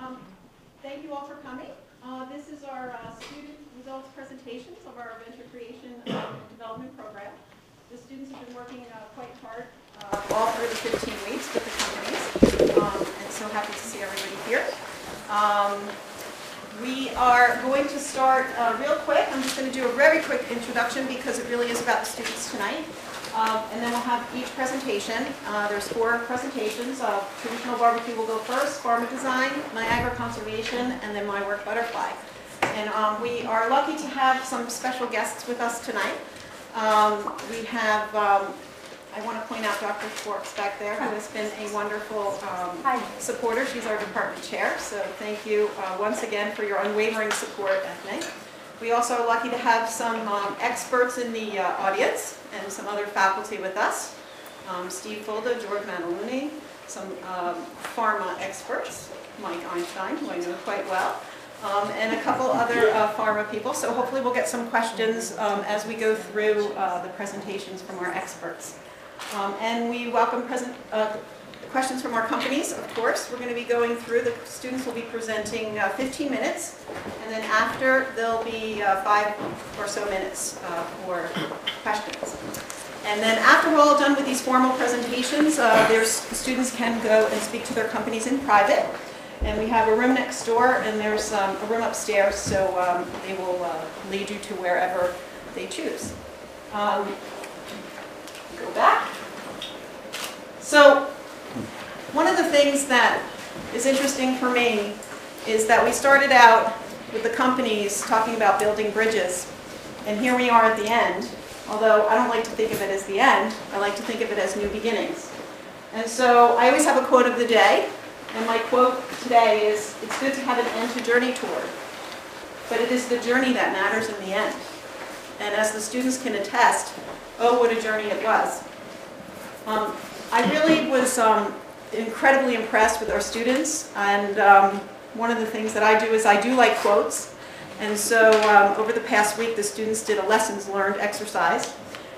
Um, Thank you all for coming. Uh, This is our uh, student results presentations of our venture creation um, development program. The students have been working uh, quite hard uh, all through the 15 weeks with the companies, Um, and so happy to see everybody here. Um, We are going to start uh, real quick. I'm just going to do a very quick introduction because it really is about the students tonight. Um, And then we'll have each presentation. Uh, There's four presentations. Uh, Traditional barbecue will go first, Pharma Design, Niagara Conservation, and then My Work Butterfly. And um, we are lucky to have some special guests with us tonight. Um, We have, um, I want to point out Dr. Schwartz back there, who has been a wonderful um, supporter. She's our department chair, so thank you uh, once again for your unwavering support, Ethne. We also are lucky to have some um, experts in the uh, audience and some other faculty with us. Um, Steve Fulda, George Manaluni, some um, pharma experts, Mike Einstein, who I know quite well, um, and a couple other uh, pharma people. So hopefully we'll get some questions um, as we go through uh, the presentations from our experts. Um, And we welcome present, uh, questions from our companies, of course. We're going to be going through, the students will be presenting uh, 15 minutes, and then after, there'll be uh, five or so minutes uh, for questions. And then after we're all done with these formal presentations, uh, there's, students can go and speak to their companies in private. And we have a room next door, and there's um, a room upstairs, so um, they will uh, lead you to wherever they choose. Um, Go back. So, one of the things that is interesting for me is that we started out with the companies talking about building bridges, and here we are at the end. Although I don't like to think of it as the end, I like to think of it as new beginnings. And so I always have a quote of the day, and my quote today is, "It's good to have an end to journey toward, but it is the journey that matters in the end." And as the students can attest, oh, what a journey it was. Um, I really was um, incredibly impressed with our students, and um, one of the things that I do is I do like quotes. And so um, over the past week, the students did a lessons learned exercise.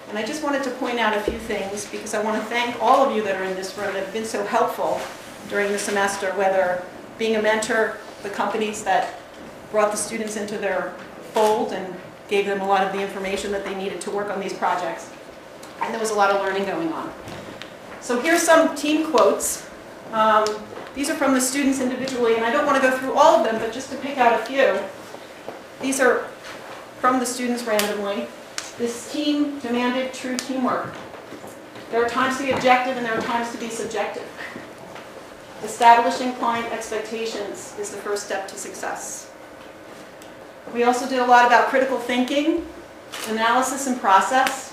And I just wanted to point out a few things because I want to thank all of you that are in this room that have been so helpful during the semester, whether being a mentor, the companies that brought the students into their fold and gave them a lot of the information that they needed to work on these projects. And there was a lot of learning going on. So here's some team quotes. Um, these are from the students individually, and I don't want to go through all of them, but just to pick out a few. These are from the students randomly. This team demanded true teamwork. There are times to be objective and there are times to be subjective. Establishing client expectations is the first step to success. We also did a lot about critical thinking, analysis and process.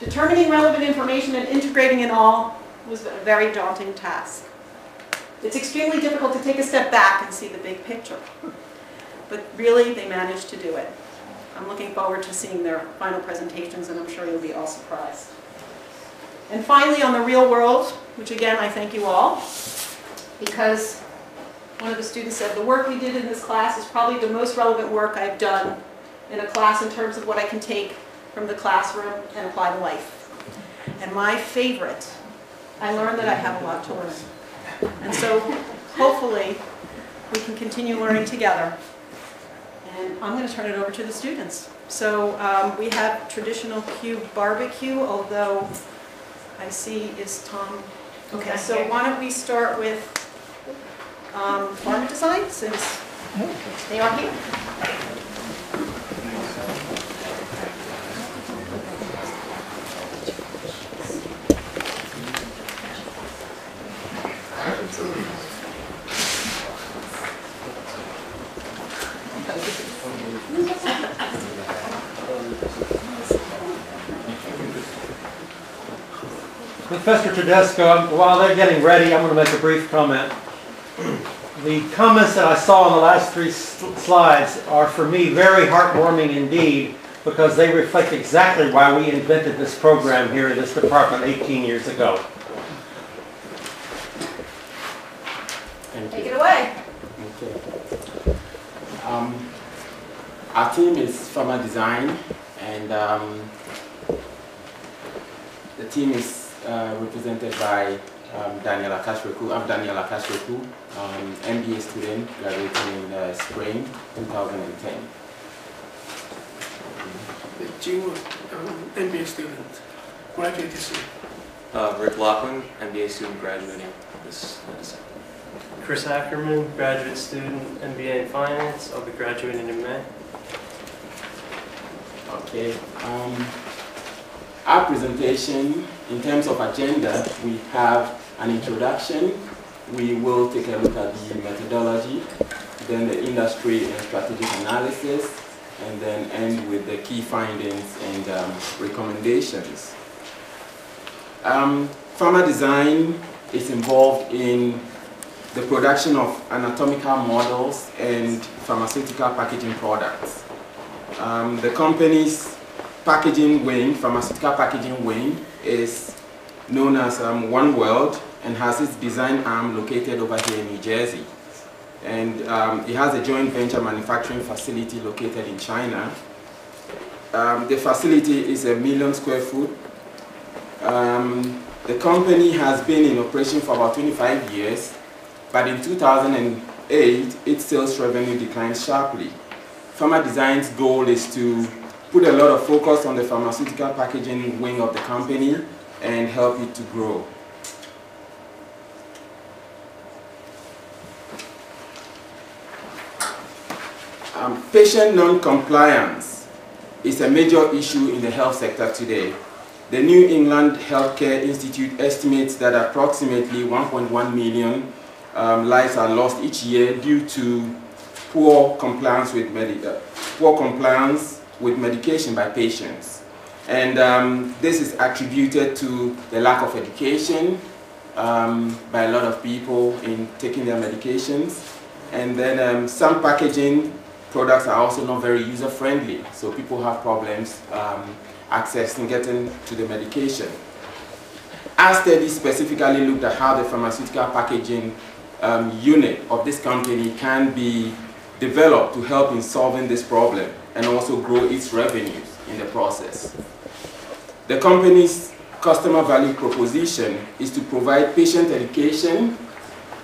Determining relevant information and integrating it all was a very daunting task. It's extremely difficult to take a step back and see the big picture. But really, they managed to do it. I'm looking forward to seeing their final presentations, and I'm sure you'll be all surprised. And finally, on the real world, which again, I thank you all, because one of the students said, the work we did in this class is probably the most relevant work I've done in a class in terms of what I can take from the classroom and apply to life. And my favorite, I learned that I have a lot to learn. And so hopefully we can continue learning together. And I'm going to turn it over to the students. So um, we have traditional cube barbecue, although I see is Tom. Okay, so why don't we start with um, Pharma Design since they are here. Professor Tedesco, while they're getting ready, I'm going to make a brief comment. The comments that I saw on the last three sl- slides are for me very heartwarming indeed because they reflect exactly why we invented this program here in this department 18 years ago. Thank Take you. it away. Okay. Um, our team is Pharma Design, and um, the team is uh, represented by um, Daniel Akashreku. I'm Daniela Akashreku, um, MBA student, graduating in uh, spring 2010. Jim, um, MBA student, graduate this year. Uh, Rick Lachlan, MBA student graduating this this December. Chris Ackerman, graduate student, MBA in Finance. I'll be graduating in May. Okay. Um, our presentation, in terms of agenda, we have an introduction. We will take a look at the methodology, then the industry and strategic analysis, and then end with the key findings and um, recommendations. Um, pharma design is involved in the production of anatomical models and pharmaceutical packaging products. Um, the company's packaging wing, pharmaceutical packaging wing, is known as um, One World and has its design arm located over here in New Jersey. And um, it has a joint venture manufacturing facility located in China. Um, the facility is a million square foot. Um, the company has been in operation for about 25 years, but in 2008, its sales revenue declined sharply. Pharma Design's goal is to put a lot of focus on the pharmaceutical packaging wing of the company and help it to grow. Um, patient non-compliance is a major issue in the health sector today. The New England Healthcare Institute estimates that approximately 1.1 million um, lives are lost each year due to poor compliance with medi uh, poor compliance with medication by patients. And um, this is attributed to the lack of education um, by a lot of people in taking their medications. And then um, some packaging products are also not very user-friendly, so people have problems um, accessing getting to the medication. Our study specifically looked at how the pharmaceutical packaging um, unit of this company can be developed to help in solving this problem and also grow its revenues in the process. The company's customer value proposition is to provide patient education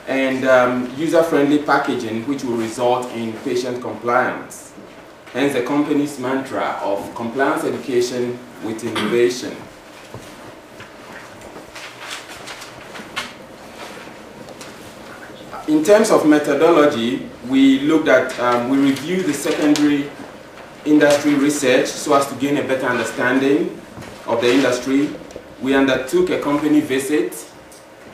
and um, user-friendly packaging which will result in patient compliance. Hence the company's mantra of compliance education with innovation. In terms of methodology, we looked at, um, we reviewed the secondary industry research so as to gain a better understanding of the industry. We undertook a company visit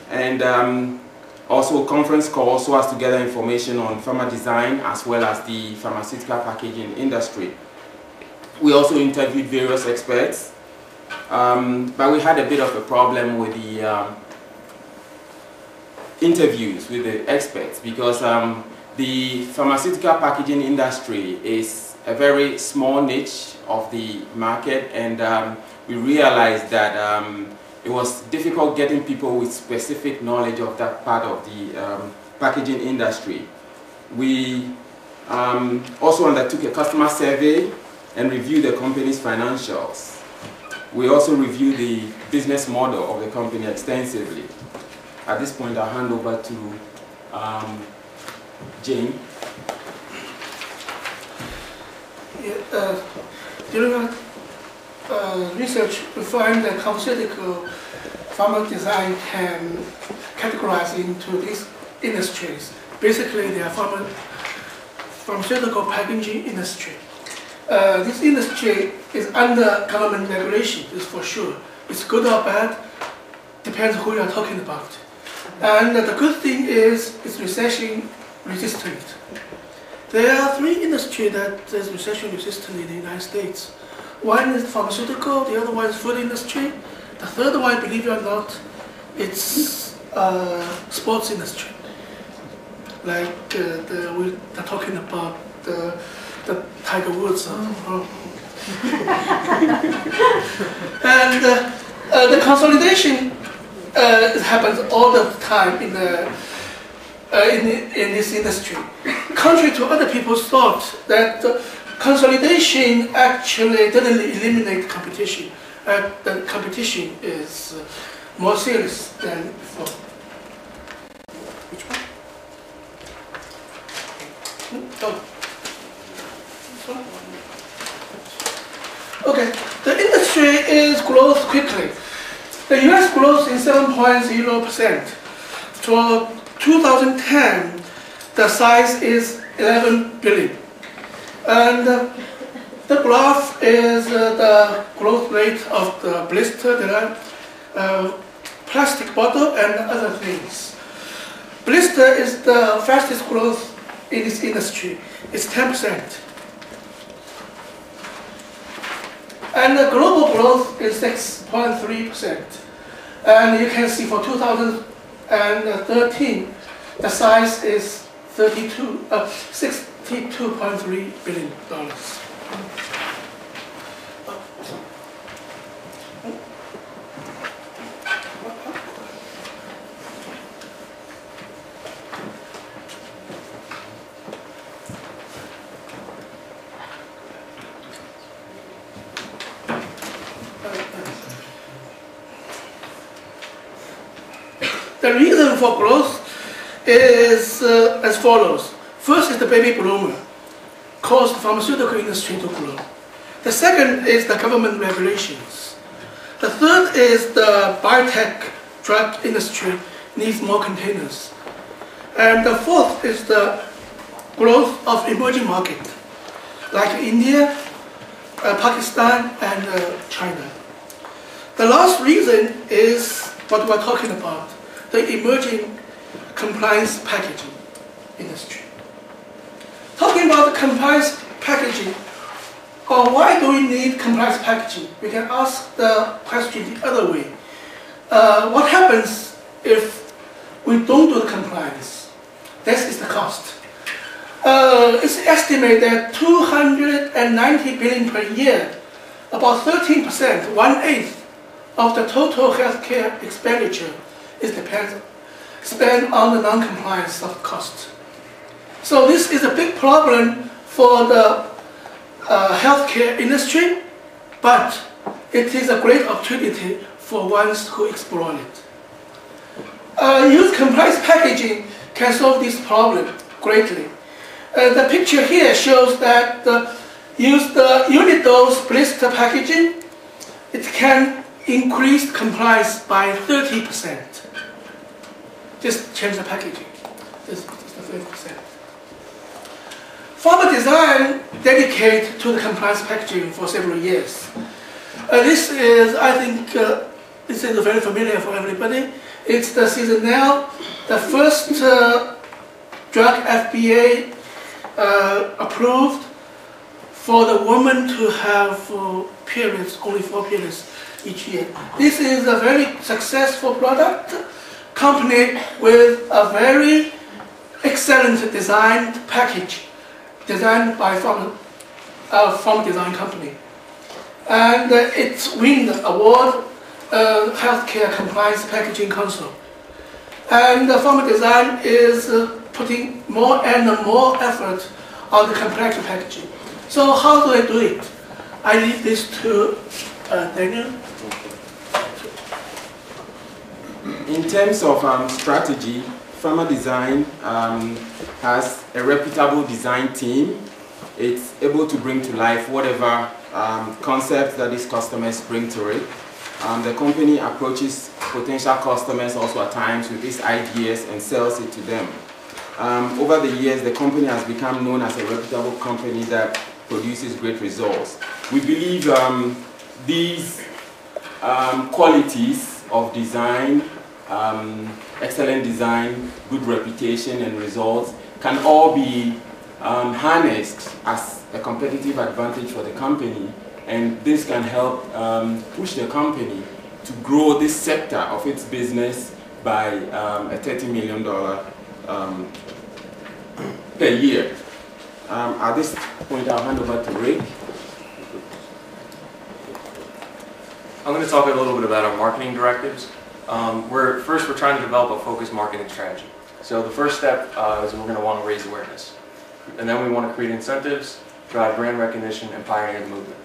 and um, also a conference call so as to gather information on pharma design as well as the pharmaceutical packaging industry. We also interviewed various experts, um, but we had a bit of a problem with the um, interviews with the experts because um, the pharmaceutical packaging industry is a very small niche of the market and um, we realized that um, it was difficult getting people with specific knowledge of that part of the um, packaging industry. We um, also undertook a customer survey and reviewed the company's financials. We also reviewed the business model of the company extensively. At this point, I'll hand over to um, Jane. Yeah, uh, during uh, research, we find that pharmaceutical pharma design can categorize into these industries. Basically, they are pharma, pharmaceutical packaging industry. Uh, this industry is under government regulation, is for sure. It's good or bad, depends who you are talking about. And the good thing is it's recession resistant. There are three industries that is recession resistant in the United States. One is pharmaceutical, the other one is food industry. The third one, believe it or not, it's uh, sports industry. Like uh, the, we are talking about the, the Tiger Woods. uh, and uh, uh, the consolidation uh, happens all the time in the uh, in, in this industry. Contrary to other people's thought that uh, consolidation actually doesn't eliminate competition. Uh, the competition is more serious than before. Which one? Hmm, Oh. Okay, the industry is growth quickly. The US grows in 7.0%. For 2010, the size is 11 billion. And uh, the graph is uh, the growth rate of the blister, the uh, plastic bottle, and other things. Blister is the fastest growth in this industry. It's 10%. And the global growth is 6.3%. And you can see for 2013, the size is 32, uh, 62.3 billion dollars. The reason for growth is uh, as follows. First is the baby boomer, caused the pharmaceutical industry to grow. The second is the government regulations. The third is the biotech drug industry needs more containers. And the fourth is the growth of emerging market, like India, uh, Pakistan, and uh, China. The last reason is what we're talking about, the emerging compliance packaging industry. Talking about the compliance packaging, uh, why do we need compliance packaging? We can ask the question the other way. Uh, what happens if we don't do the compliance? This is the cost. Uh, it's estimated that 290 billion per year, about 13%, one-eighth of the total healthcare expenditure is dependent, spent on the non-compliance of cost. So this is a big problem for the uh, healthcare industry, but it is a great opportunity for ones who explore it. Uh, youth compliance packaging can solve this problem greatly. Uh, the picture here shows that uh, use the unit dose blister packaging, it can increase compliance by 30%. Just change the packaging. This is the 30%. Pharma design dedicated to the compliance packaging for several years. Uh, this is, I think, uh, this is very familiar for everybody. It's the Seasonale, the first uh, drug FDA uh, approved for the woman to have uh, periods, only four periods each year. This is a very successful product, company with a very excellent designed package, designed by from a pharma design company. And uh, it's win the award, uh, Healthcare Compliance Packaging Council. And the pharma design is uh, putting more and more effort on the complex packaging. So how do I do it? I leave this to uh, Daniel. In terms of um, strategy, Pharma Design um, has a reputable design team. It's able to bring to life whatever um, concept that these customers bring to it. Um, the company approaches potential customers also at times with these ideas and sells it to them. Um, over the years, the company has become known as a reputable company that produces great results. We believe um, these qualities of design, um, excellent design, good reputation and results can all be um, harnessed as a competitive advantage for the company and this can help um, push the company to grow this sector of its business by um, a $30 million um, per year. Um, at this point, I'll hand over to Rick. I'm going to talk a little bit about our marketing directives. Um, we're, first, we're trying to develop a focused marketing strategy. So the first step uh, is we're going to want to raise awareness. And then we want to create incentives, drive brand recognition, and pioneer the movement.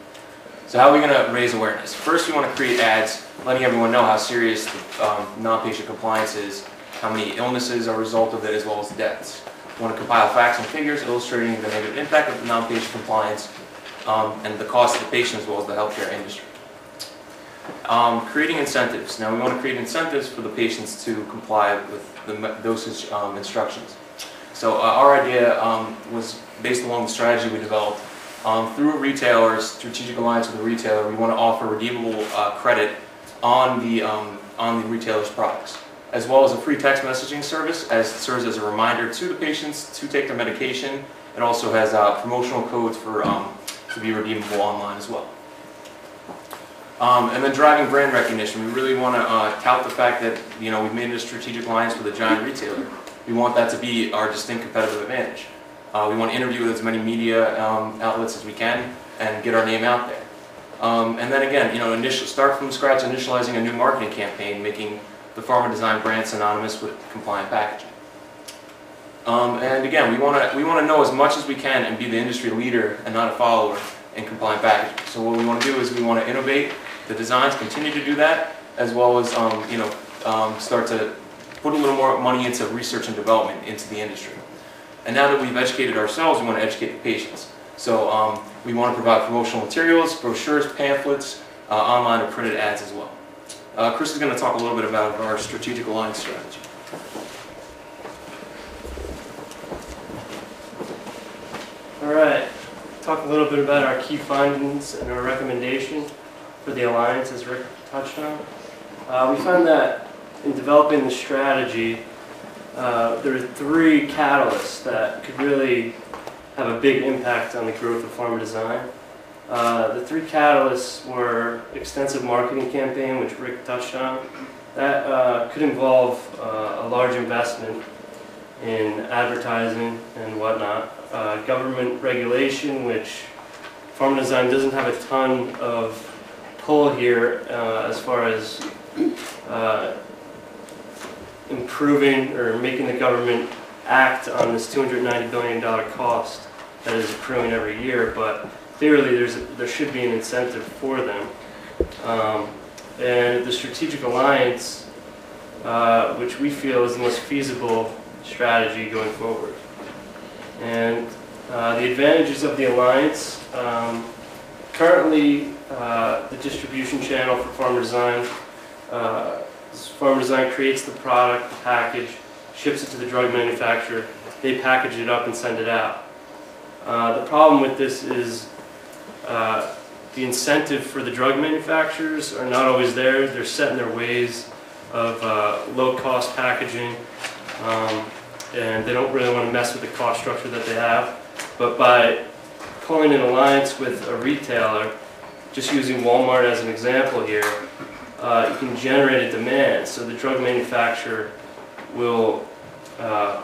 So how are we going to raise awareness? First, we want to create ads letting everyone know how serious the, um, non-patient compliance is, how many illnesses are a result of it, as well as deaths. We want to compile facts and figures illustrating the negative impact of non-patient compliance um, and the cost to the patient as well as the healthcare industry. Um, creating incentives. Now, we want to create incentives for the patients to comply with the dosage um, instructions. So uh, our idea um, was based along the strategy we developed. Um, through a retailer, strategic alliance with a retailer, we want to offer redeemable uh, credit on the um, on the retailer's products, as well as a free text messaging service, as serves as a reminder to the patients to take their medication. It also has uh, promotional codes for um, to be redeemable online as well. Um, and then driving brand recognition, we really want to uh, tout the fact that you know we've made a strategic alliance with a giant retailer. We want that to be our distinct competitive advantage. Uh, we want to interview with as many media um, outlets as we can and get our name out there. Um, and then again, you know, initial, start from scratch, initializing a new marketing campaign, making the Pharma Design brand synonymous with compliant packaging. Um, and again, we want to we want to know as much as we can and be the industry leader and not a follower in compliant packaging. So what we want to do is we want to innovate the designs, continue to do that, as well as um, you know um, start to put a little more money into research and development into the industry. And now that we've educated ourselves, we want to educate the patients. So um, we want to provide promotional materials, brochures, pamphlets, uh, online and printed ads as well. Uh, Chris is going to talk a little bit about our strategic alliance strategy. All right, talk a little bit about our key findings and our recommendation for the alliance, as Rick touched on. Uh, we found that in developing the strategy, uh, there are three catalysts that could really have a big impact on the growth of pharma design. Uh, the three catalysts were extensive marketing campaign, which Rick touched on. That uh, could involve uh, a large investment in advertising and whatnot. Uh, government regulation, which pharma design doesn't have a ton of pull here uh, as far as uh, improving or making the government act on this $290 billion cost that is accruing every year, but clearly there's, there should be an incentive for them. Um, and the strategic alliance, uh, which we feel is the most feasible strategy going forward. And uh, the advantages of the alliance, um, currently uh, the distribution channel for pharma design, uh, pharma design creates the product, the package, ships it to the drug manufacturer, they package it up and send it out. Uh, the problem with this is uh, the incentive for the drug manufacturers are not always there. They're set in their ways of uh, low-cost packaging, um, and they don't really want to mess with the cost structure that they have. But by pulling an alliance with a retailer, just using Walmart as an example here, uh, you can generate a demand. So the drug manufacturer will, uh,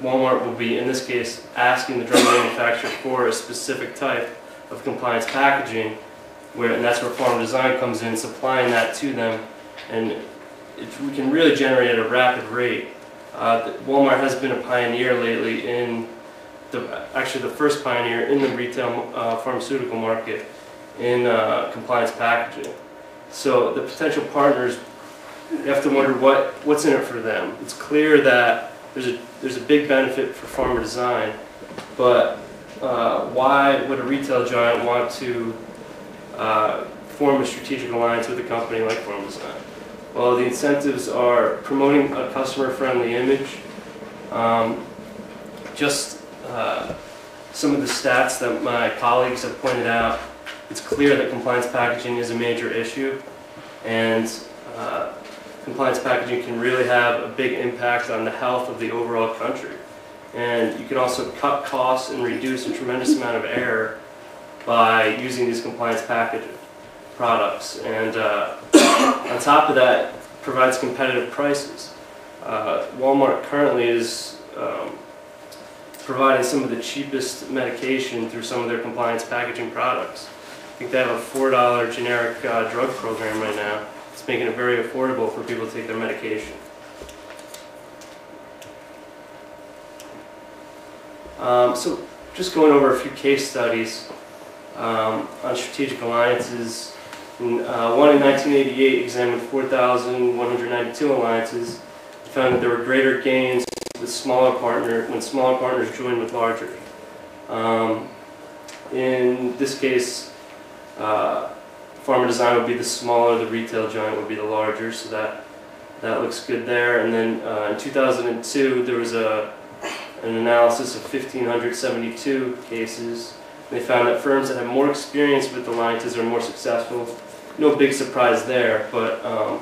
Walmart will be, in this case, asking the drug manufacturer for a specific type of compliance packaging, where, and that's where pharma design comes in, supplying that to them, and it, we can really generate at a rapid rate. Uh, Walmart has been a pioneer lately in the, actually the first pioneer in the retail uh, pharmaceutical market in uh, compliance packaging. So the potential partners, you have to wonder what, what's in it for them. It's clear that there's a, there's a big benefit for pharma design, but uh, why would a retail giant want to uh, form a strategic alliance with a company like Pharma Design? Well, the incentives are promoting a customer-friendly image, um, just uh, some of the stats that my colleagues have pointed out, it's clear that compliance packaging is a major issue, and uh, compliance packaging can really have a big impact on the health of the overall country. And you can also cut costs and reduce a tremendous amount of error by using these compliance packaging products. And uh, on top of that, provides competitive prices. Uh, Walmart currently is um, providing some of the cheapest medication through some of their compliance packaging products. I think they have a $4 generic uh, drug program right now. It's making it very affordable for people to take their medication. Um, so just going over a few case studies. um, on strategic alliances. Uh, one in 1988 examined 4,192 alliances. Found that there were greater gains with smaller partner when smaller partners join with larger. Um, in this case, uh, Pharma design would be the smaller, the retail giant would be the larger, so that that looks good there. And then uh, in 2002, there was a an analysis of 1,572 cases. They found that firms that have more experience with alliances are more successful. No big surprise there, but um,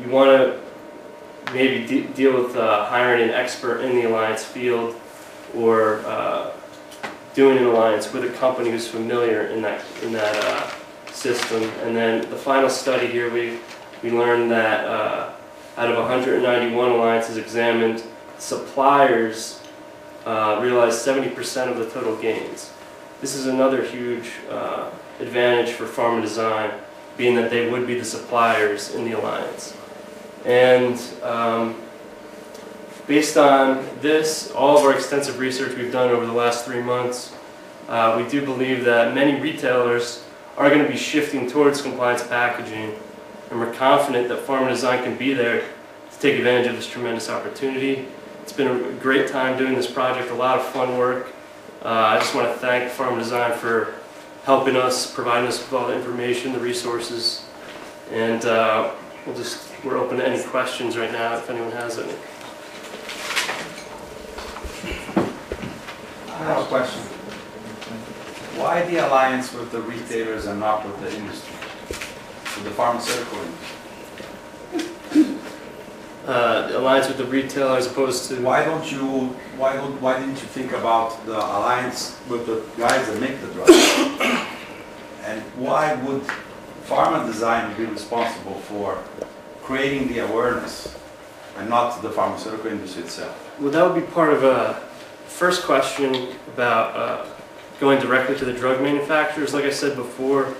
you want to maybe de- deal with uh, hiring an expert in the alliance field or uh, doing an alliance with a company who's familiar in that in that uh, system. And then the final study here, we we learned that uh, out of 191 alliances examined, suppliers uh, realized 70% of the total gains. This is another huge advantage for pharma design, being that they would be the suppliers in the alliance. And um, based on this, all of our extensive research we've done over the last three months, uh, we do believe that many retailers are going to be shifting towards compliance packaging, and we're confident that Pharma Design can be there to take advantage of this tremendous opportunity. It's been a great time doing this project, a lot of fun work. Uh, I just want to thank Pharma Design for helping us, providing us with all the information, the resources, and uh, we'll just we're open to any questions right now if anyone has any. I have a question. Why the alliance with the retailers and not with the industry? With the pharmaceutical industry? Uh, the alliance with the retailer as opposed to Why don't you, why don't, why didn't you think about the alliance with the guys that make the drugs? And why would pharma design be responsible for creating the awareness and not the pharmaceutical industry itself? Well, that would be part of a first question about uh, going directly to the drug manufacturers. Like I said before,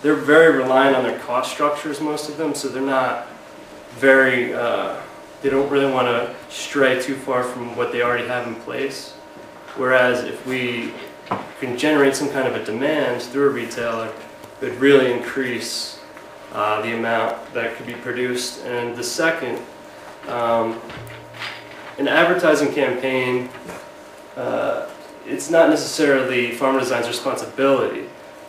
they're very reliant on their cost structures, most of them, so they're not very, uh, they don't really want to stray too far from what they already have in place. Whereas if we can generate some kind of a demand through a retailer, it would really increase uh, the amount that could be produced. And the second, um, an advertising campaign, uh, it's not necessarily Pharma Design's responsibility,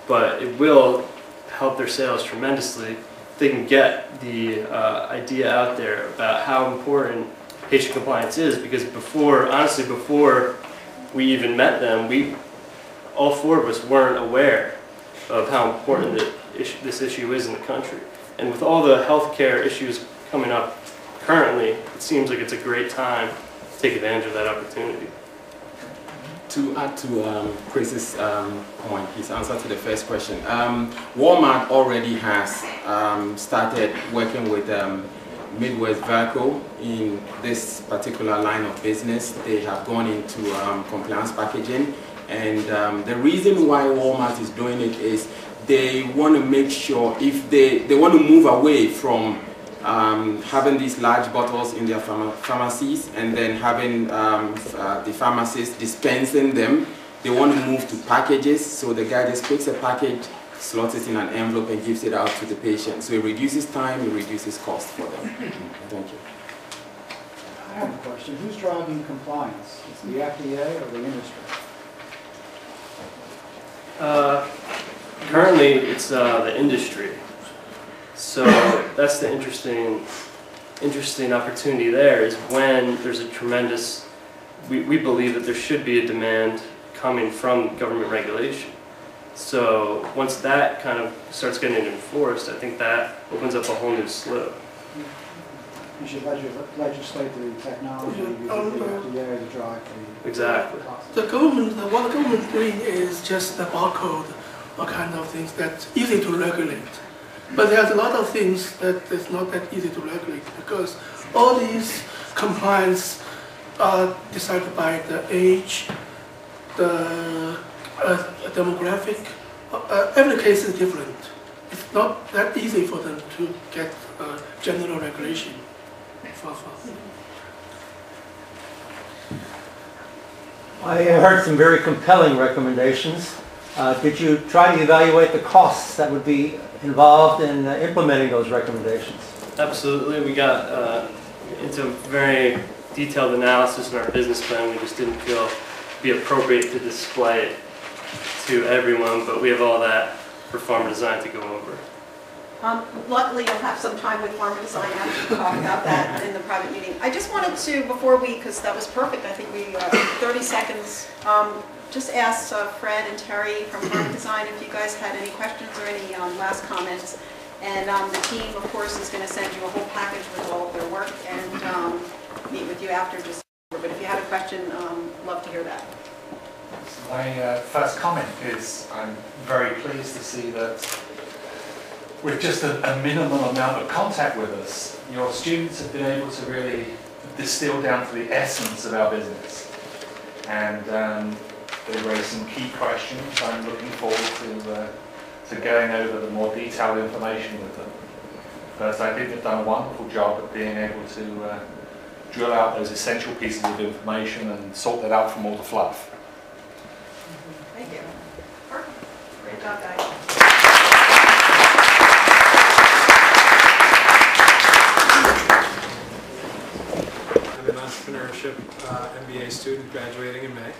but it will help their sales tremendously. if They can get the uh, idea out there about how important patient compliance is, because before, honestly, before we even met them, we, all four of us weren't aware of how important the issue, this issue is in the country. And with all the healthcare issues coming up currently, it seems like it's a great time to take advantage of that opportunity. To add to um, Chris's um, point, his answer to the first question, um, Walmart already has um, started working with um, MeadWestvaco in this particular line of business. They have gone into um, compliance packaging, and the reason why Walmart is doing it is they want to make sure if they they want to move away from um, having these large bottles in their pharma pharmacies and then having um, uh, the pharmacists dispensing them. They want to move to packages, so the guy just picks a package, slots it in an envelope, and gives it out to the patient. So it reduces time, it reduces cost for them. Thank you. I have a question. Who's driving compliance? Is the FDA or the industry? Uh, currently, it's uh, the industry. So that's the interesting, interesting opportunity there is when there's a tremendous, we, we believe that there should be a demand coming from government regulation. So once that kind of starts getting enforced, I think that opens up a whole new slope. You should legislate the technology using the FDA to drive the. Exactly. The government, what the government is doing is just the barcode, or kind of things that's easy to regulate. But there's a lot of things that is not that easy to regulate because all these compliance are decided by the age, the uh, demographic. Uh, every case is different. It's not that easy for them to get uh, general regulation. For, for. I heard some very compelling recommendations. Uh, Did you try to evaluate the costs that would be involved in uh, implementing those recommendations? Absolutely, we got uh, into a very detailed analysis in our business plan. We just didn't feel it'd be appropriate to display it to everyone, but we have all that for Pharma Design to go over. Um, Luckily, you'll have some time with Pharma Design after to talk about that in the private meeting. I just wanted to, before we, because that was perfect, I think we, uh, 30 seconds, um, just ask uh, Fred and Terry from Pharma Design if you guys had any questions or any um, last comments. And um, the team, of course, is going to send you a whole package with all of their work and um, meet with you after just, but if you had a question, um, love to hear that. My uh, first comment is I'm very pleased to see that with just a, a minimal amount of contact with us, your students have been able to really distill down to the essence of our business. And um, they raised some key questions. I'm looking forward to, uh, to going over the more detailed information with them. But I think they've done a wonderful job at being able to uh, drill out those essential pieces of information and sort that out from all the fluff. Thank you. Perfect. Great job, guys. I'm an entrepreneurship uh, MBA student graduating in May.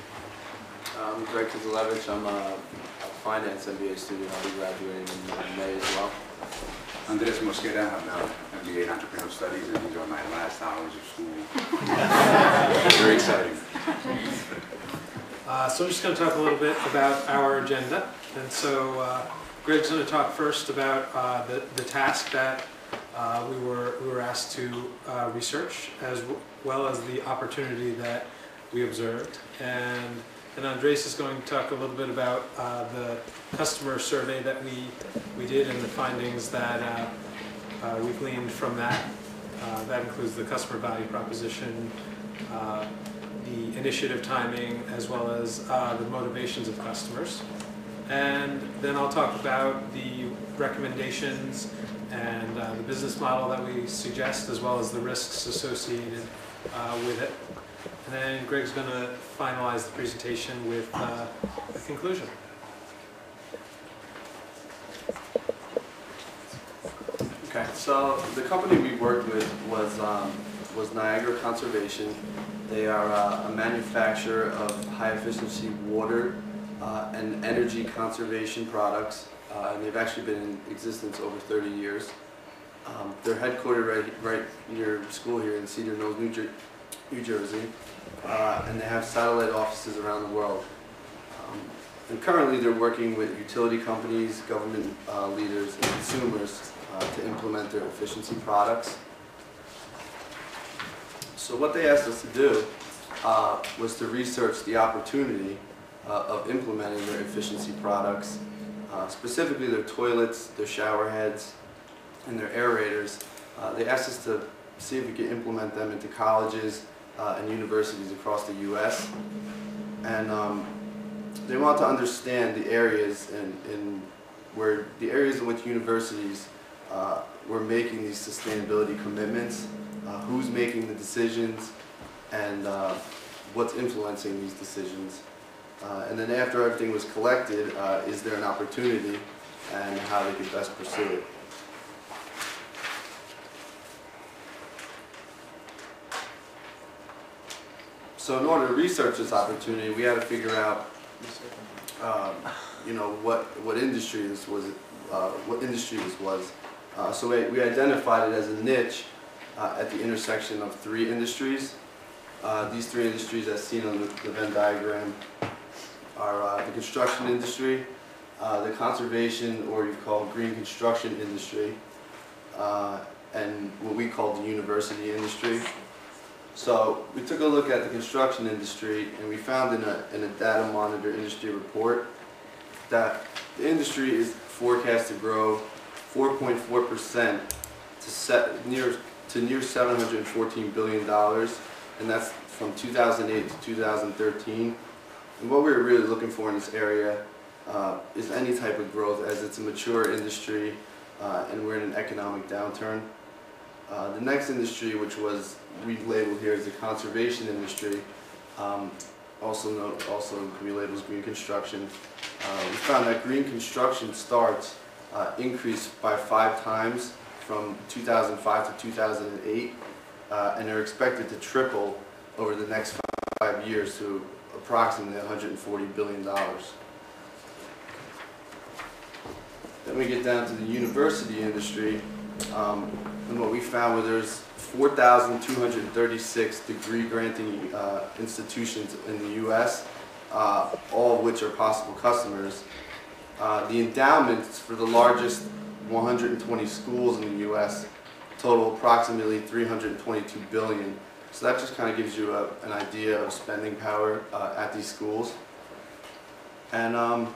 I'm Greg Kizilevich. I'm a a finance MBA student. I'll be graduating in uh, May as well. Andres Mosqueda, I'm now MBA in Entrepreneurial Studies and these are my last hours of school. Very exciting. Uh, So I'm just going to talk a little bit about our agenda. And so uh, Greg's going to talk first about uh, the the task that uh, we were we were asked to uh, research, as w- well as the opportunity that we observed. And and Andres is going to talk a little bit about uh, the customer survey that we we did and the findings that uh, uh, we gleaned from that. Uh, That includes the customer value proposition, uh, the initiative timing, as well as uh, the motivations of customers. And then I'll talk about the recommendations and the business model that we suggest, as well as the risks associated with it. And then Greg's going to finalize the presentation with uh, a conclusion. Okay, so the company we worked with was, um, was Niagara Conservation. They are uh, a manufacturer of high-efficiency water uh, and energy conservation products, uh, and they've actually been in existence over 30 years. Um, They're headquartered right, right near school here in Cedar Knolls, New Jer- New Jersey, uh, and they have satellite offices around the world. Um, And currently, they're working with utility companies, government uh, leaders, and consumers uh, to implement their efficiency products. So what they asked us to do uh, was to research the opportunity uh, of implementing their efficiency products, uh, specifically their toilets, their shower heads, and their aerators. They asked us to see if we could implement them into colleges uh, and universities across the U.S. And um, they want to understand the areas in, in where the areas in which universities uh, were making these sustainability commitments, uh, who's making the decisions, and uh, what's influencing these decisions. Uh, and then after everything was collected, uh, is there an opportunity and how they could best pursue it. So in order to research this opportunity, we had to figure out um, you know, what, what industry this was, uh, what industry this was. Uh, so we, we identified it as a niche uh, at the intersection of three industries. Uh, these three industries, as seen on the, the Venn diagram, are uh, the construction industry, uh, the conservation, or you call green construction industry, and what we call the university industry. So we took a look at the construction industry and we found in a, in a Datamonitor industry report that the industry is forecast to grow 4.4% to set near to near 714 billion dollars, and that's from 2008 to 2013. And what we're really looking for in this area uh, is any type of growth, as it's a mature industry uh, and we're in an economic downturn. Uh, the next industry, which was we labeled here as the conservation industry, um, also known, also can be labeled as green construction. uh, we found that green construction starts uh, increased by five times from 2005 to 2008, uh, and they're expected to triple over the next five years to approximately $140 billion. Then we get down to the university industry, um, and what we found was there's 4,236 degree granting uh, institutions in the U.S., uh, all of which are possible customers. Uh, the endowments for the largest 120 schools in the U.S. total approximately 322 billion. So that just kind of gives you a, an idea of spending power uh, at these schools. And um,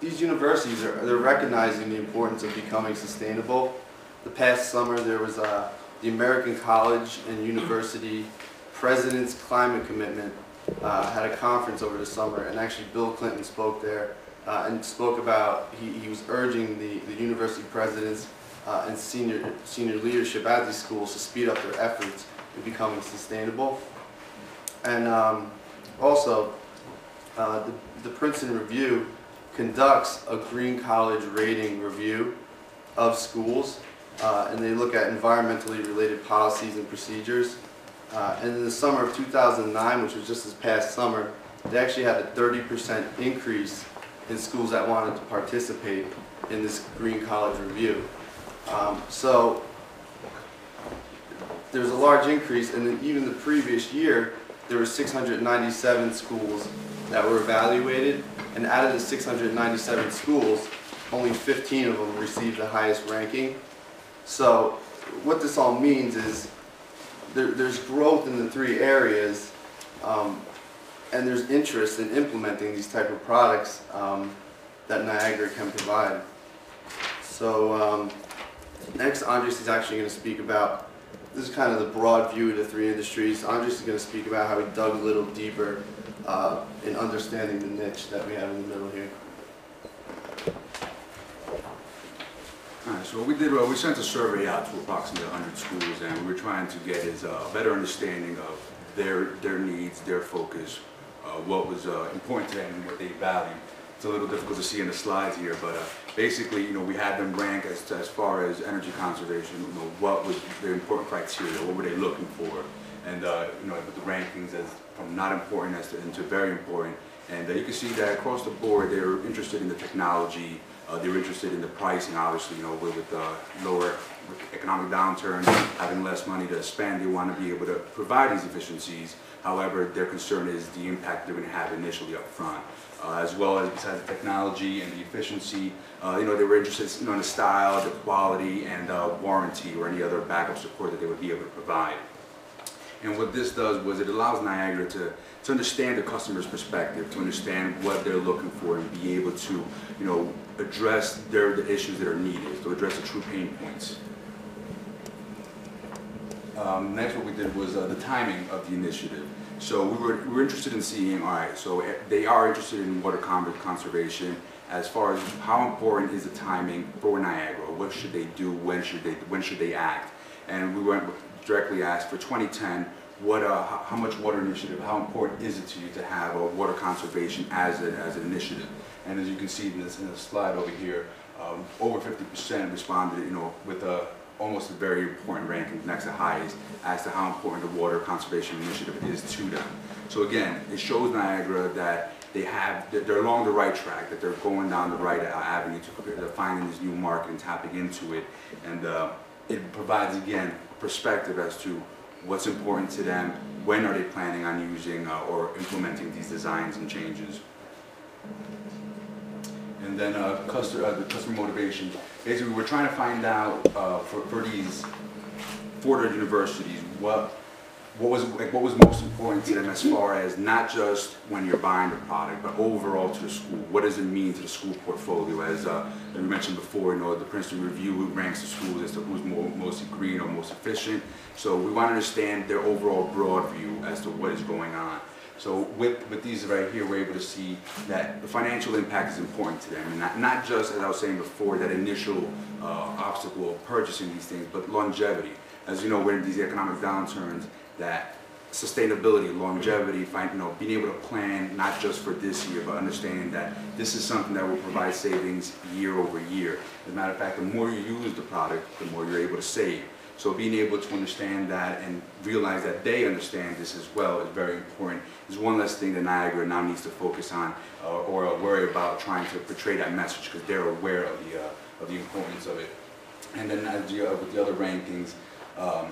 these universities are they're recognizing the importance of becoming sustainable. The past summer there was uh, the American College and University President's Climate Commitment uh, had a conference over the summer, and actually Bill Clinton spoke there uh, and spoke about he, he was urging the, the university presidents uh, and senior senior leadership at these schools to speed up their efforts in becoming sustainable. And um, also, uh, the, the Princeton Review conducts a green college rating review of schools, uh, and they look at environmentally related policies and procedures. Uh, and in the summer of 2009, which was just this past summer, they actually had a 30% increase in schools that wanted to participate in this Green College Review. Um, so there's a large increase, and then even the previous year, there were 697 schools that were evaluated, and out of the 697 schools, only 15 of them received the highest ranking. So what this all means is there, there's growth in the three areas, um, and there's interest in implementing these type of products um, that Niagara can provide. So um, next, Andres is actually going to speak about, this is kind of the broad view of the three industries. Andres is going to speak about how he dug a little deeper uh, in understanding the niche that we have in the middle here. So what we did, well, we sent a survey out to approximately 100 schools, and we were trying to get is a better understanding of their, their needs, their focus, uh, what was uh, important to them and what they value. It's a little difficult to see in the slides here, but uh, basically, you know, we had them rank as, as far as energy conservation, you know, what was their important criteria, what were they looking for, and, uh, you know, with the rankings as from not important as to, into very important. And uh, you can see that across the board, they're interested in the technology, uh, they were interested in the pricing, obviously, you know, with, with the lower economic downturn, having less money to spend, they want to be able to provide these efficiencies. However, their concern is the impact they're going to have initially up front. Uh, as well as besides the technology and the efficiency, uh, you know, they were interested you know, in the style, the quality, and warranty or any other backup support that they would be able to provide. And what this does was it allows Niagara to, to understand the customer's perspective, to understand what they're looking for and be able to, you know, address their, the issues that are needed, to address the true pain points. Um, next, what we did was uh, the timing of the initiative. So we were, we were interested in seeing, all right, so eh, they are interested in water con- conservation. As far as how important is the timing for Niagara? What should they do? When should they, when should they act? And we went directly asked for 2010, what, uh, how, much water initiative, how important is it to you to have a water conservation as, a, as an initiative? And as you can see in this, in the slide over here, um, over 50% responded, you know, with a almost a very important ranking, next to highest, as to how important the water conservation initiative is to them. So again, it shows Niagara that they have, they're along the right track, that they're going down the right avenue to, to finding this new market and tapping into it. And uh, it provides, again, perspective as to what's important to them, when are they planning on using uh, or implementing these designs and changes. And then uh, customer, uh, the customer motivation. Basically, we're trying to find out uh, for, for these Fordham universities what what was like, what was most important to them as far as not just when you're buying the product, but overall to the school. What does it mean to the school portfolio? As uh, we mentioned before, you know, the Princeton Review ranks the schools as to who's more, most green or most efficient. So we want to understand their overall broad view as to what is going on. So with, with these right here, we're able to see that the financial impact is important to them, and not, not just, as I was saying before, that initial uh, obstacle of purchasing these things, but longevity. As you know, we're in these economic downturns, that sustainability, longevity, find, you know, being able to plan not just for this year, but understanding that this is something that will provide savings year over year. As a matter of fact, the more you use the product, the more you're able to save. So being able to understand that and realize that they understand this as well is very important. Is one less thing that Niagara now needs to focus on uh, or worry about trying to portray that message because they're aware of the, uh, of the importance of it. And then as the, uh, with the other rankings, um,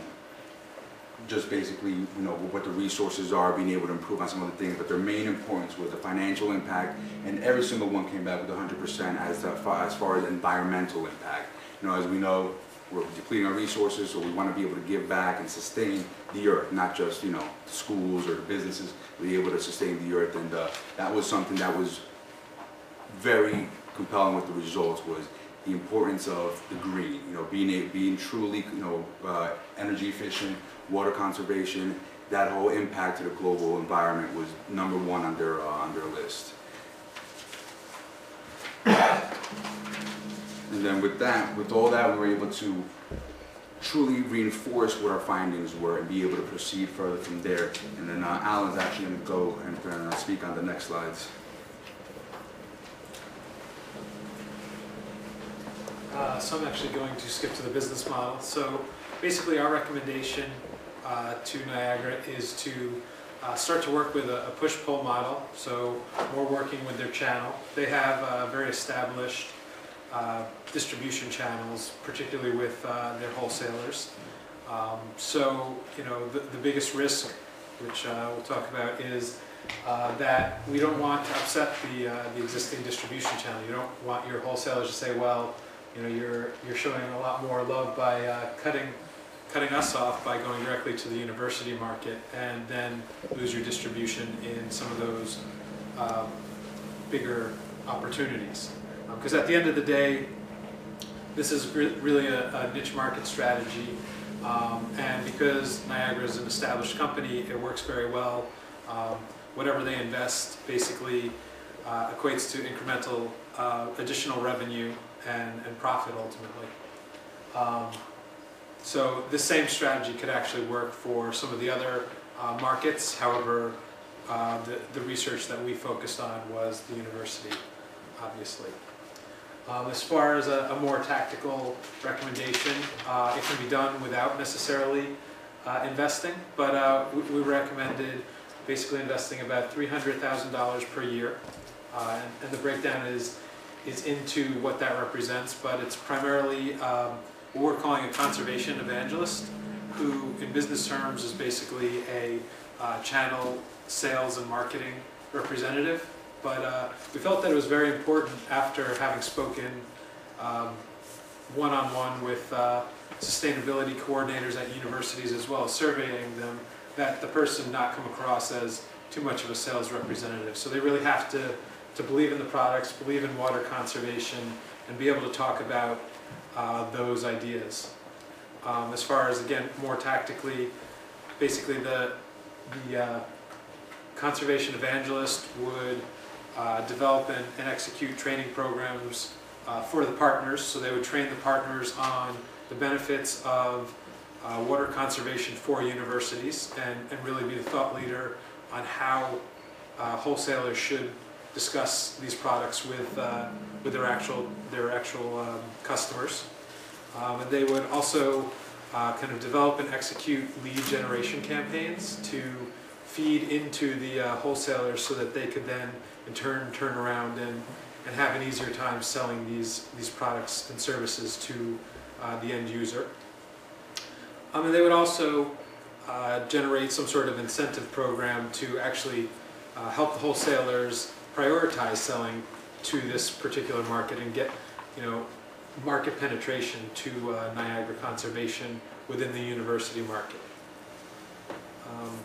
just basically, you know, what the resources are, being able to improve on some of the things, but their main importance was the financial impact, and every single one came back with 100% as uh, far, as far as environmental impact. You know, as we know, we're depleting our resources, so we want to be able to give back and sustain the earth, not just, you know, schools or businesses, be able to sustain the earth, and uh, that was something that was very compelling with the results was the importance of the green, you know, being a, being truly, you know, uh, energy efficient, water conservation, that whole impact to the global environment was number one on their, uh, on their list. And then with that, with all that, we were able to truly reinforce what our findings were and be able to proceed further from there. And then uh, Alan's actually going to go and uh, speak on the next slides. Uh, So I'm actually going to skip to the business model. So basically, our recommendation uh, to Niagara is to uh, start to work with a a push-pull model, so we're working with their channel. They have a very established uh, distribution channels, particularly with uh, their wholesalers. Um, So, you know, the the biggest risk, which uh, we'll talk about, is uh, that we don't want to upset the uh, the existing distribution channel. You don't want your wholesalers to say, well, you know, you're, you're showing a lot more love by cutting, cutting us off by going directly to the university market and then lose your distribution in some of those bigger opportunities. Because at the end of the day, this is re- really a, a niche market strategy. Um, and because Niagara is an established company, it works very well. Um, whatever they invest basically uh, equates to incremental uh, additional revenue and, and profit ultimately. Um, so this same strategy could actually work for some of the other uh, markets. However, uh, the, the research that we focused on was the university, obviously. Um, as far as a, a more tactical recommendation, uh, it can be done without necessarily uh, investing, but uh, we, we recommended basically investing about $300,000 per year. Uh, and, and the breakdown is is into what that represents, but it's primarily um, what we're calling a conservation evangelist, who in business terms is basically a uh, channel sales and marketing representative. But uh, we felt that it was very important after having spoken um, one-on-one with uh, sustainability coordinators at universities as well surveying them, that the person not come across as too much of a sales representative. So they really have to to believe in the products, believe in water conservation, and be able to talk about uh, those ideas. Um, as far as, again, more tactically, basically the, the uh, conservation evangelist would uh, develop and, and execute training programs uh, for the partners. So they would train the partners on the benefits of uh, water conservation for universities and, and really be the thought leader on how uh, wholesalers should discuss these products with, uh, with their actual, their actual um, customers. Um, and they would also uh, kind of develop and execute lead generation campaigns to feed into the wholesalers so that they could then in turn turn around and, and have an easier time selling these, these products and services to uh, the end user. Um, and they would also uh, generate some sort of incentive program to actually uh, help the wholesalers prioritize selling to this particular market and get, you know, market penetration to uh, Niagara Conservation within the university market. Um,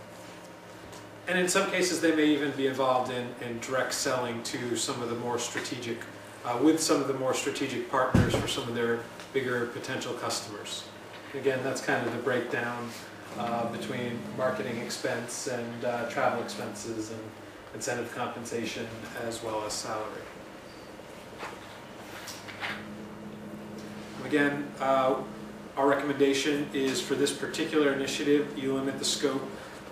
and in some cases, they may even be involved in, in direct selling to some of the more strategic, uh, with some of the more strategic partners for some of their bigger potential customers. Again, that's kind of the breakdown uh, between marketing expense and uh, travel expenses and incentive compensation as well as salary. Again, uh, our recommendation is for this particular initiative, you limit the scope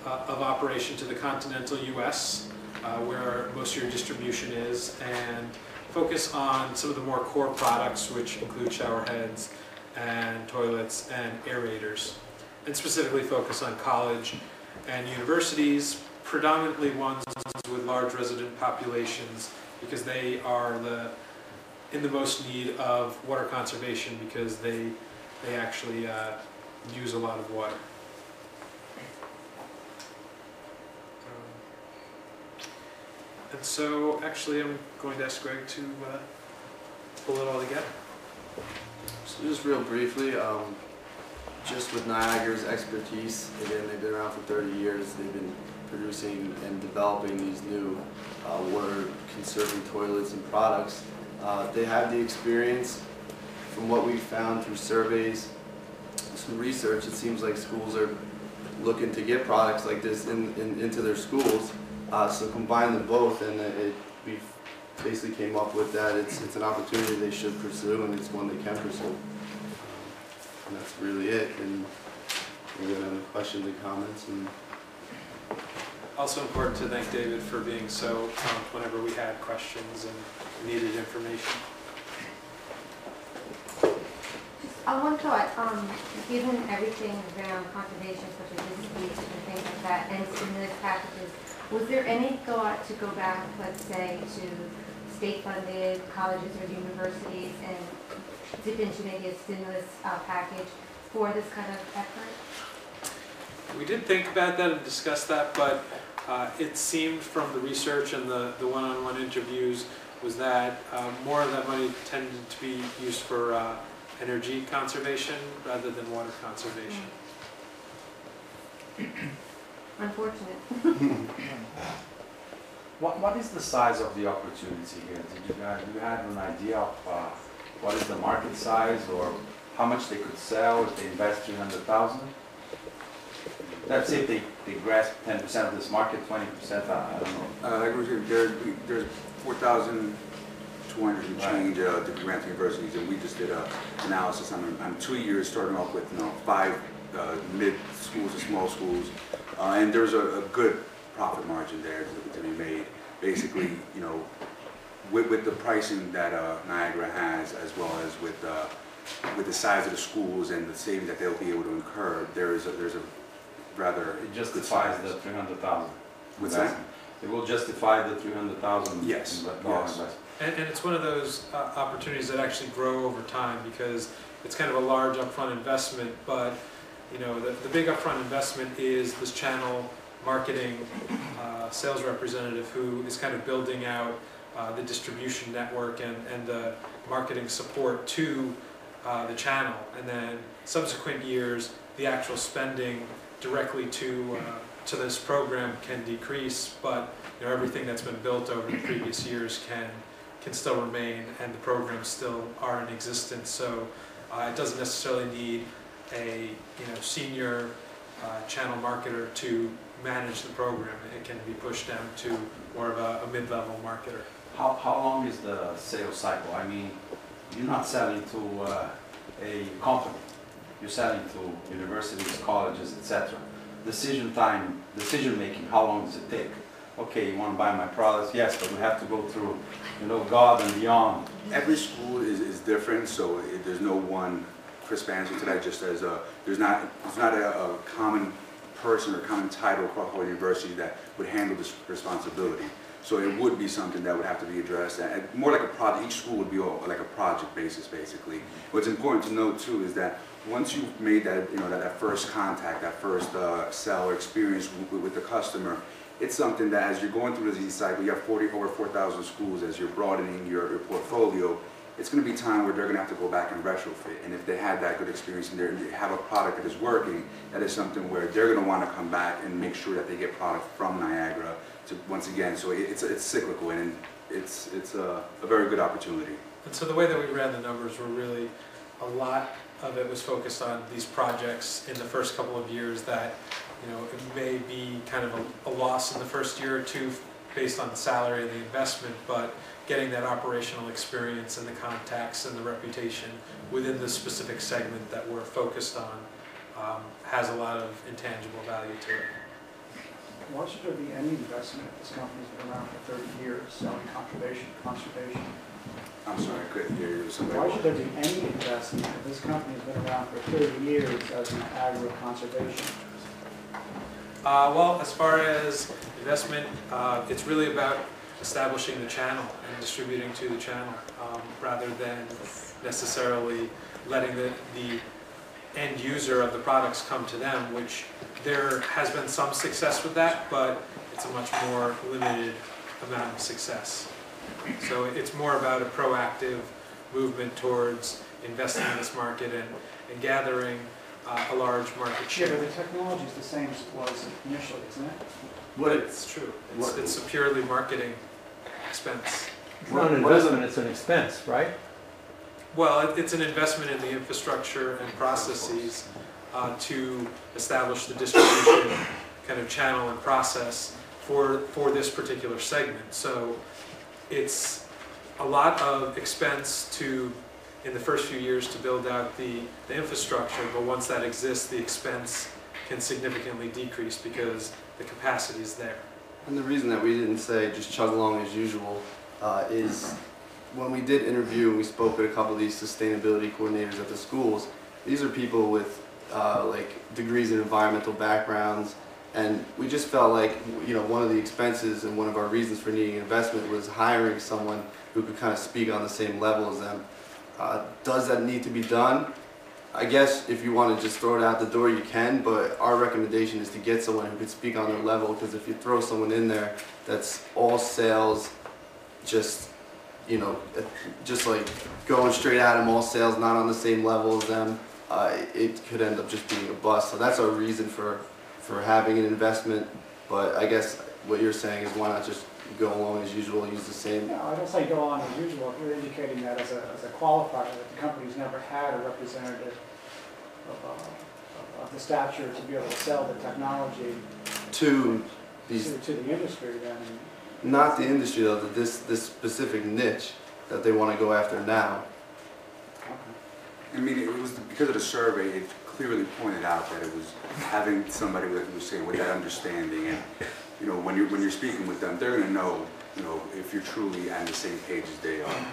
uh, of operation to the continental US, uh, where most of your distribution is, and focus on some of the more core products, which include shower heads and toilets and aerators, and specifically focus on college and universities, predominantly ones with large resident populations, because they are the, in the most need of water conservation, because they, they actually uh, use a lot of water. And so, actually, I'm going to ask Greg to uh, pull it all together. So just real briefly, um, just with Niagara's expertise, again, they've been around for 30 years. They've been producing and developing these new uh, water conserving toilets and products. Uh, they have the experience. From what we've found through surveys, some research, it seems like schools are looking to get products like this in, in, into their schools. Uh, so combine them both, and it, it, we basically came up with that. It's, it's an opportunity they should pursue, and it's one they can pursue. And that's really it. And we have any questions and comments, and Also important to thank David for being so prompt whenever we had questions and needed information. I one thought, um, given everything around conservation, such as distribution and things like that, and stimulus packages, was there any thought to go back, let's say, to state-funded colleges or universities and dip into maybe a stimulus uh, package for this kind of effort? We did think about that and discuss that, but uh, it seemed from the research and the the one-on-one interviews was that uh, more of that money tended to be used for uh, energy conservation rather than water conservation. Unfortunate. What, what is the size of the opportunity here? Did you, guys- do you have an idea of uh, what is the market size or how much they could sell if they invest three hundred thousand? Let's say if they, they grasp ten percent of this market, twenty percent, I I don't know. Uh, I agree with you. There, there's four thousand two hundred and change, uh, different grant universities, and we just did a analysis on, on two years, starting off with, you know, five, uh, mid schools and small schools. Uh, and there's a, a good profit margin there to, to be made. Basically, you know, with, with the pricing that, uh, Niagara has, as well as with, uh, with the size of the schools and the savings that they'll be able to incur, there is a, there's a rather. It good justifies size. the three hundred thousand. What's that? It will justify the three hundred thousand. Yes, yes. And, and it's one of those uh, opportunities that actually grow over time because it's kind of a large upfront investment, but, you know, the, the big upfront investment is this channel marketing uh, sales representative who is kind of building out uh, the distribution network and, and the marketing support to uh, the channel. And then subsequent years, the actual spending directly to, uh, to this program can decrease, but, you know, everything that's been built over the previous years can, can still remain and the programs still are in existence. So uh, it doesn't necessarily need a, you know, senior uh, channel marketer to manage the program. It can be pushed down to more of a, a mid-level marketer. How, how long is the sales cycle? I mean, you're not selling to uh, a company, you're selling to universities, colleges, etc. Decision time, decision making, how long does it take? Okay, you want to buy my products? Yes, but we have to go through, you know, God and beyond. Every school is, is different, so it- there's no one crisp answer to that, just as a, there's not, there's not a, a common person or common title across the university that would handle this responsibility. So it would be something that would have to be addressed, and more like a project, each school would be all, like a project basis, basically. What's important to note too is that once you've made that, you know, that, that first contact, that first, uh, sell or experience with, with the customer, it's something that as you're going through the disease cycle, you have 40, over 4,000 schools, as you're broadening your, your portfolio, it's gonna be time where they're gonna have to go back and retrofit. And if they had that good experience and they're- have a product that is working, that is something where they're gonna wanna come back and make sure that they get product from Niagara to, once again, so it's, it's cyclical and it's, it's a, a very good opportunity. And so the way that we ran the numbers were really, a lot of it was focused on these projects in the first couple of years that, you know, it may be kind of a, a loss in the first year or two based on the salary and the investment, but getting that operational experience and the contacts and the reputation within the specific segment that we're focused on um, has a lot of intangible value to it. Why should there be any investment if this company's been around for 30 years selling conservation, conservation? I'm sorry, I couldn't hear you. Somebody- Why should there be any investment if this company's been around for 30 years as Niagara Conservation? Uh, well, as far as investment, uh, it's really about establishing the channel and distributing to the channel, um, rather than necessarily letting the, the end user of the products come to them, which there has been some success with that, but it's a much more limited amount of success. So it's more about a proactive movement towards investing in this market and, and gathering uh, a large market Yeah, share. but the is the same as it was initially, isn't it? What It's true. It's, it's a purely marketing expense. It's not an What is it? investment, it's an expense, right? Well, it- it's an investment in the infrastructure and processes uh, to establish the distribution kind of channel and process for, for this particular segment. So it's a lot of expense to, in the first few years, to build out the, the infrastructure, but once that exists, the expense can significantly decrease because the capacity is there. And the reason that we didn't say just chug along as usual uh, is when we did interview and we spoke with a couple of these sustainability coordinators at the schools, these are people with uh, like degrees in environmental backgrounds, and we just felt like you know one of the expenses and one of our reasons for needing investment was hiring someone who could kind of speak on the same level as them. Uh, does that need to be done? I guess if you want to just throw it out the door, you can, but our recommendation is to get someone who could speak on their level, because if you throw someone in there that's all sales, just, you know, uh, just like going straight at them, all sales, not on the same level as them, uh, it could end up just being a bust. So that's our reason for, for having an investment, but I guess what you're saying is why not just go along as usual, use the same? No, I don't say go on as usual, you're indicating that as a, as a qualifier, that the company's never had a representative of, uh, of the stature to be able to sell the technology to these to, to the industry, then, Not the industry though, this, this specific niche that they want to go after now. okay. I mean, it was, because of the survey, it clearly pointed out that it was having somebody, you were saying, with that understanding, and, you know, when you're, when you're speaking with them, they're gonna know, you know, if you're truly on the same page as they are.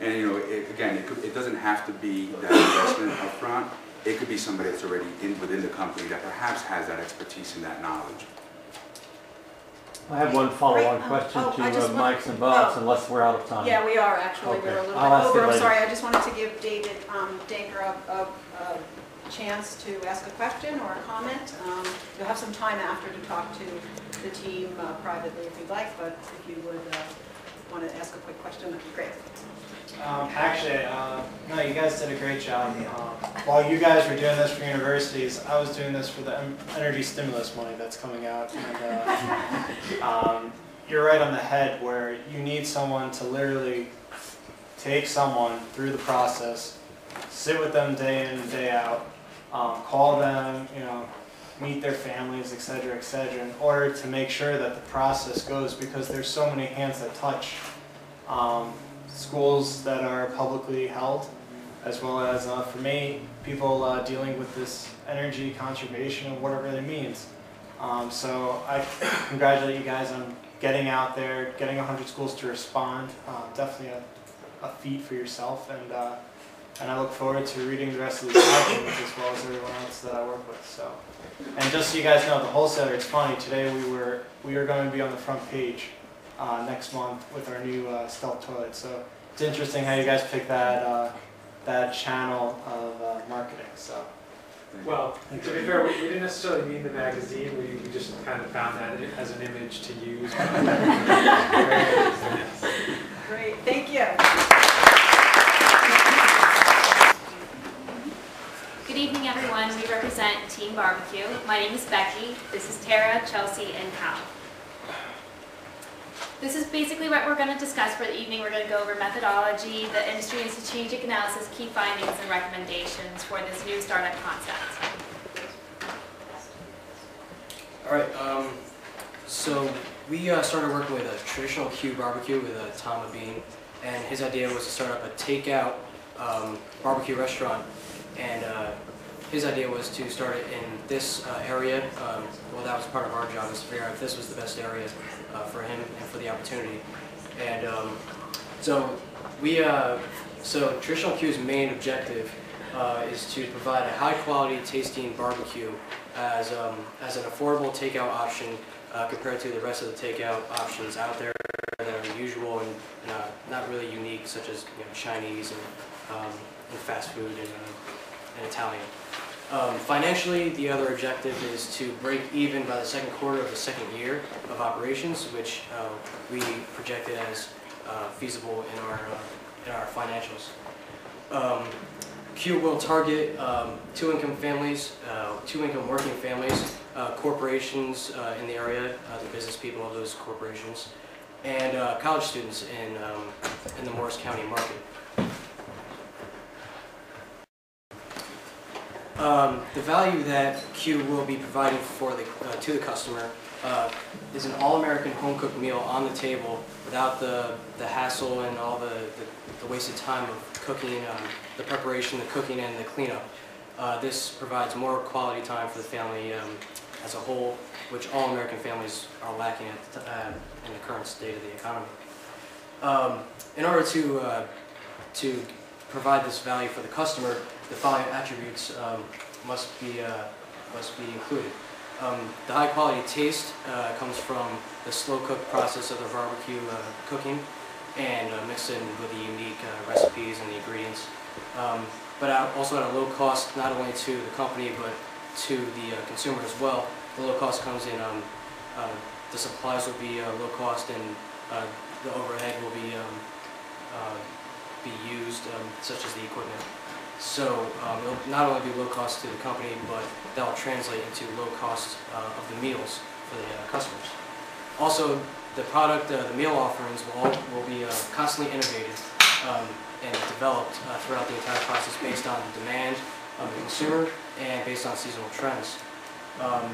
And, you know, it, again, it could, it doesn't have to be that investment upfront, it could be somebody that's already in, within the company that perhaps has that expertise and that knowledge. I have one follow-on Right, um, question oh, to just uh, Mike's and Bob's oh. unless we're out of time. Yeah, we are actually, we're a Okay. little I'll ask bit it over. I'm later. sorry, I just wanted to give David um, Danker a, a, a chance to ask a question or a comment. Um, You'll have some time after to talk to the team uh, privately if you'd like, but if you would want to ask a quick question, that'd be great. Um, actually, uh, no, you guys did a great job. Um, while you guys were doing this for universities, I was doing this for the energy stimulus money that's coming out. And, uh, um, you're right on the head where you need someone to literally take someone through the process, sit with them day in and day out, um, call them, you know, meet their families, et cetera, et cetera, in order to make sure that the process goes because there's so many hands that touch. Um, schools that are publicly held, as well as, uh, for me, people uh, dealing with this energy conservation and whatever it really means. Um, so I congratulate you guys on getting out there, getting 100 schools to respond. Uh, definitely a, a feat for yourself, and uh, and I look forward to reading the rest of these documents as well as everyone else that I work with. So, and just so you guys know, the wholesaler. It's funny. Today we were we are going to be on the front page uh, next month with our new uh, stealth toilet. So it's interesting how you guys pick that uh, that channel of uh, marketing. So Well, to be fair, we we didn't necessarily mean the magazine, we we just kind of found that as an image to use. Great, thank you. Good evening, everyone. We represent Team Barbecue. My name is Becky. This is Tara, Chelsea, and Hal. This is basically what we're going to discuss for the evening. We're going to go over methodology, the industry and strategic analysis, key findings, and recommendations for this new startup concept. All right, um, so we uh, started working with a traditional Q barbecue with uh, Tom Bean, and his idea was to start up a takeout um, barbecue restaurant. And uh, his idea was to start it in this uh, area. Um, Well, that was part of our job, is to figure out if this was the best area uh, for him and for the opportunity. And um, so we, uh, so Traditional Q's main objective uh, is to provide a high-quality tasting barbecue as, um, as an affordable takeout option uh, compared to the rest of the takeout options out there that are usual and and, uh, not really unique, such as you know, Chinese and, um, and fast food and, uh, and Italian. Um, financially, the other objective is to break even by the second quarter of the second year of operations, which uh, we projected as uh, feasible in our uh, in our financials. Um, Q will target um, two-income families, uh, two-income working families, uh, corporations uh, in the area, uh, the business people of those corporations, and uh, college students in, um, in the Morris County market. Um, The value that Q will be providing for the, uh, to the customer uh, is an all-American home-cooked meal on the table without the, the hassle and all the, the- the wasted time of cooking, um, the preparation, the cooking, and the cleanup. Uh, This provides more quality time for the family um, as a whole, which all American families are lacking at, uh, in the current state of the economy. Um, In order to, uh, to provide this value for the customer, the following attributes um, must be, uh, must be included. Um, The high-quality taste uh, comes from the slow-cook process of the barbecue uh, cooking and uh, mixed in with the unique uh, recipes and the ingredients. Um, But also at a low cost, not only to the company, but to the uh, consumer as well. The low cost comes in, um, the supplies will be low cost and the overhead will be, um, be used, um, such as the equipment. So um, it'll not only be low cost to the company, but that will translate into low cost uh, of the meals for the uh, customers. Also, the product, uh, the meal offerings will, all, will be uh, constantly innovated um, and developed uh, throughout the entire process based on demand of the consumer and based on seasonal trends. Um,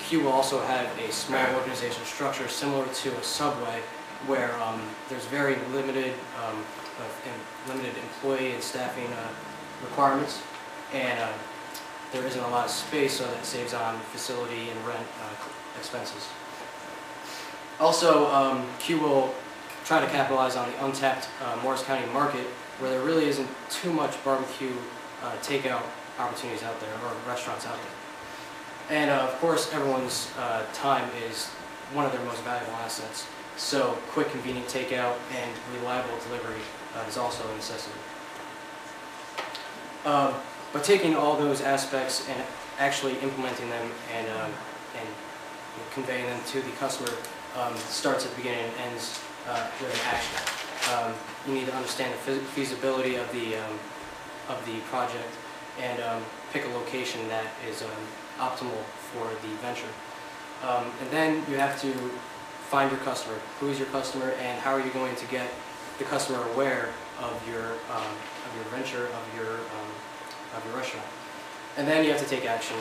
Q will also have a small organizational structure similar to a Subway where um, there's very limited, um, limited employee and staffing uh, requirements and uh, there isn't a lot of space so that saves on facility and rent uh, expenses. Also, um, Q will try to capitalize on the untapped uh, Morris County market where there really isn't too much barbecue uh, takeout opportunities out there or restaurants out there. And uh, of course, everyone's uh, time is one of their most valuable assets. So quick, convenient takeout and reliable delivery is also a necessity. Um, But taking all those aspects and actually implementing them and, um, and conveying them to the customer um, starts at the beginning and ends uh, with an action. Um, You need to understand the feasibility of the, um, of the project and um, pick a location that is optimal for the venture. And then you have to find your customer. Who is your customer and how are you going to get the customer aware of your, um, of your venture, of your, um, of your restaurant? And then you have to take action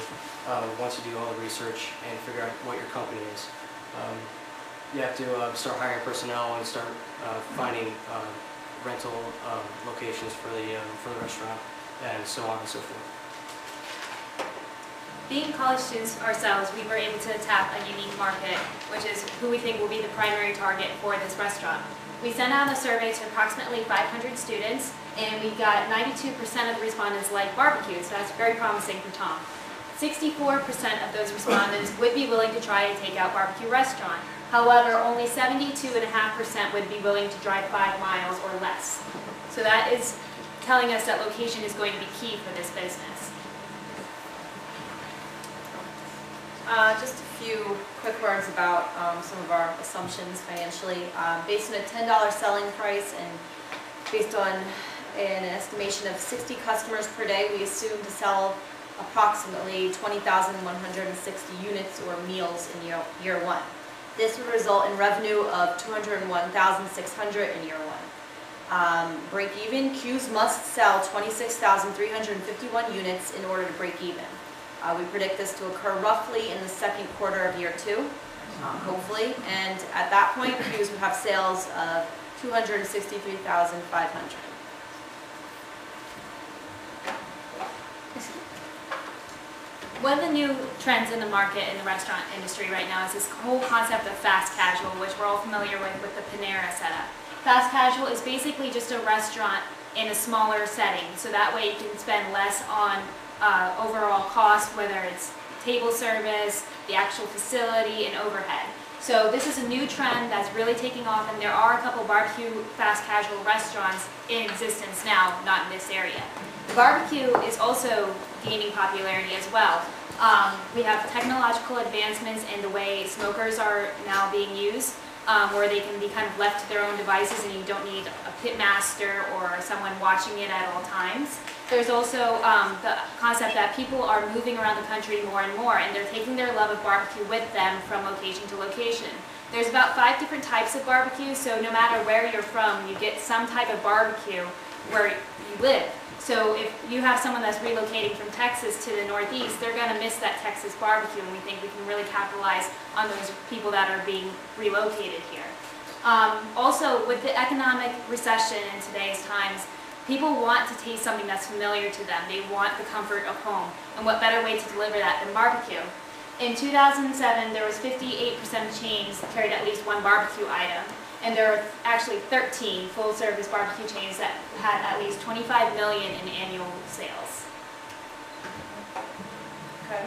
um, once you do all the research and figure out what your company is. Um, You have to uh, start hiring personnel and start uh, finding uh, rental locations for the, for the restaurant and so on and so forth. Being college students ourselves, we were able to tap a unique market, which is who we think will be the primary target for this restaurant. We sent out a survey to approximately 500 students, and we got 92% of the respondents like barbecue, so that's very promising for Tom. 64% of those respondents would be willing to try a takeout barbecue restaurant. However, only 72.5% would be willing to drive five miles or less. So that is telling us that location is going to be key for this business. Uh, Just a few quick words about um, some of our assumptions financially. Um, Based on a $10 selling price and based on an estimation of 60 customers per day, we assume to sell approximately 20,160 units or meals in year year one. This would result in revenue of 201,600 in year one. Um, Break even, Q's must sell 26,351 units in order to break even. Uh, We predict this to occur roughly in the second quarter of year two, um, hopefully. And at that point, Q's would have sales of 263,500. One of the new trends in the market in the restaurant industry right now is this whole concept of fast casual, which we're all familiar with with the Panera setup. Fast casual is basically just a restaurant in a smaller setting, so that way you can spend less on uh, overall cost, whether it's table service, the actual facility, and overhead. So this is a new trend that's really taking off, and there are a couple barbecue fast casual restaurants in existence now, not in this area. Barbecue is also gaining popularity as well. Um, we have technological advancements in the way smokers are now being used, um, where they can be kind of left to their own devices and you don't need a pit master or someone watching it at all times. There's also um, the concept that people are moving around the country more and more and they're taking their love of barbecue with them from location to location. There's about five different types of barbecue, so no matter where you're from, you get some type of barbecue where you live. So if you have someone that's relocating from Texas to the Northeast, they're going to miss that Texas barbecue, and we think we can really capitalize on those people that are being relocated here. Um, also, with the economic recession in today's times, people want to taste something that's familiar to them. They want the comfort of home, and what better way to deliver that than barbecue? In 2007, there was 58% of chains carried at least one barbecue item. And there are actually 13 full-service barbecue chains that had at least 25 million in annual sales. Okay.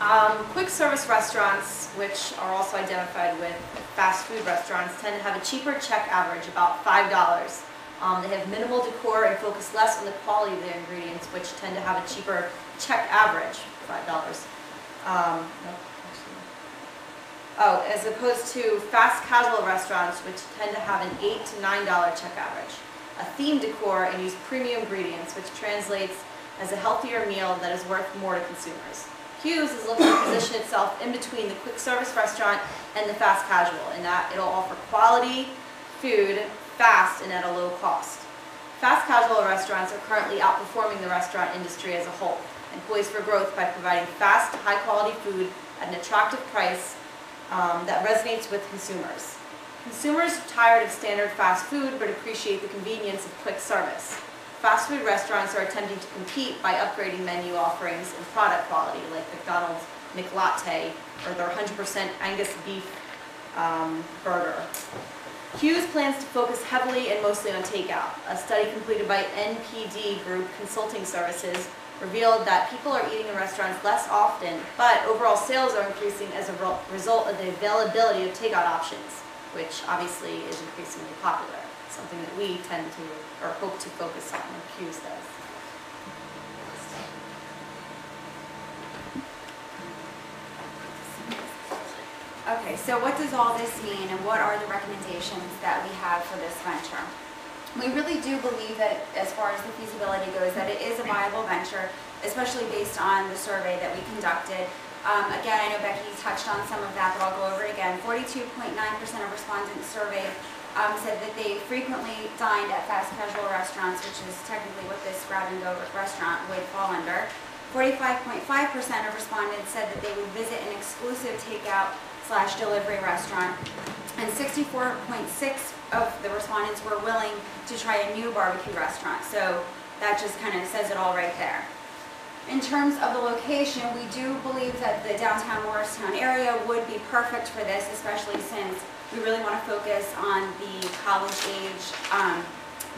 Um, quick service restaurants, which are also identified with fast food restaurants, tend to have a cheaper check average, about $5. Um, they have minimal decor and focus less on the quality of their ingredients, which tend to have a cheaper check average, $5. Um, Oh, as opposed to fast casual restaurants, which tend to have an eight to nine dollar check average. A theme decor and use premium ingredients, which translates as a healthier meal that is worth more to consumers. Q's is looking to position itself in between the quick service restaurant and the fast casual, in that it'll offer quality food fast and at a low cost. Fast casual restaurants are currently outperforming the restaurant industry as a whole and poised for growth by providing fast, high quality food at an attractive price um, that resonates with consumers. Consumers are tired of standard fast food but appreciate the convenience of quick service. Fast food restaurants are attempting to compete by upgrading menu offerings and product quality like McDonald's McLatte or their 100% Angus beef um, burger. Q's plans to focus heavily and mostly on takeout. A study completed by NPD Group Consulting Services revealed that people are eating in restaurants less often, but overall sales are increasing as a result of the availability of takeout options, which obviously is increasingly popular, something that we tend to, or hope to focus on, or Q's does. Okay, so what does all this mean and what are the recommendations that we have for this venture? We really do believe that as far as the feasibility goes, that it is a viable venture, especially based on the survey that we conducted. Um, again, I know Becky touched on some of that, but I'll go over it again. 42.9% of respondents surveyed um, said that they frequently dined at fast casual restaurants, which is technically what this grab-and-go restaurant would fall under. 45.5% of respondents said that they would visit an exclusive takeout slash delivery restaurant. And 64.6 of the respondents were willing to try a new barbecue restaurant. So that just kind of says it all right there. In terms of the location, we do believe that the downtown Morristown area would be perfect for this, especially since we really want to focus on the college age um,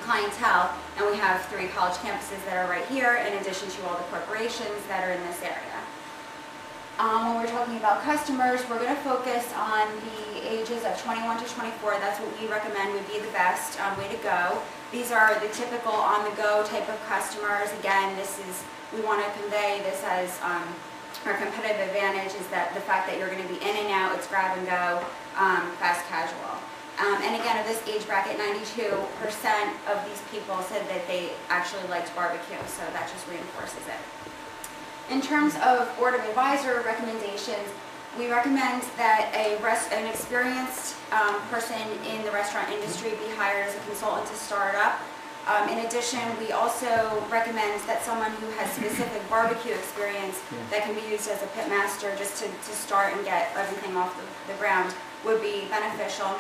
clientele. And we have three college campuses that are right here, in addition to all the corporations that are in this area. Um, when we're talking about customers, we're going to focus on the ages of 21 to 24. That's what we recommend would be the best um, way to go. These are the typical on-the-go type of customers. Again, this is we want to convey this as um, our competitive advantage is that the fact that you're going to be in and out, it's grab and go, um, fast casual. Um, and again, of this age bracket, 92% of these people said that they actually liked barbecue, so that just reinforces it. In terms of board of advisor recommendations, we recommend that a rest, an experienced um, person in the restaurant industry be hired as a consultant to start up. Um, in addition, we also recommend that someone who has specific barbecue experience that can be used as a pit master just to, to start and get everything off the, the ground would be beneficial.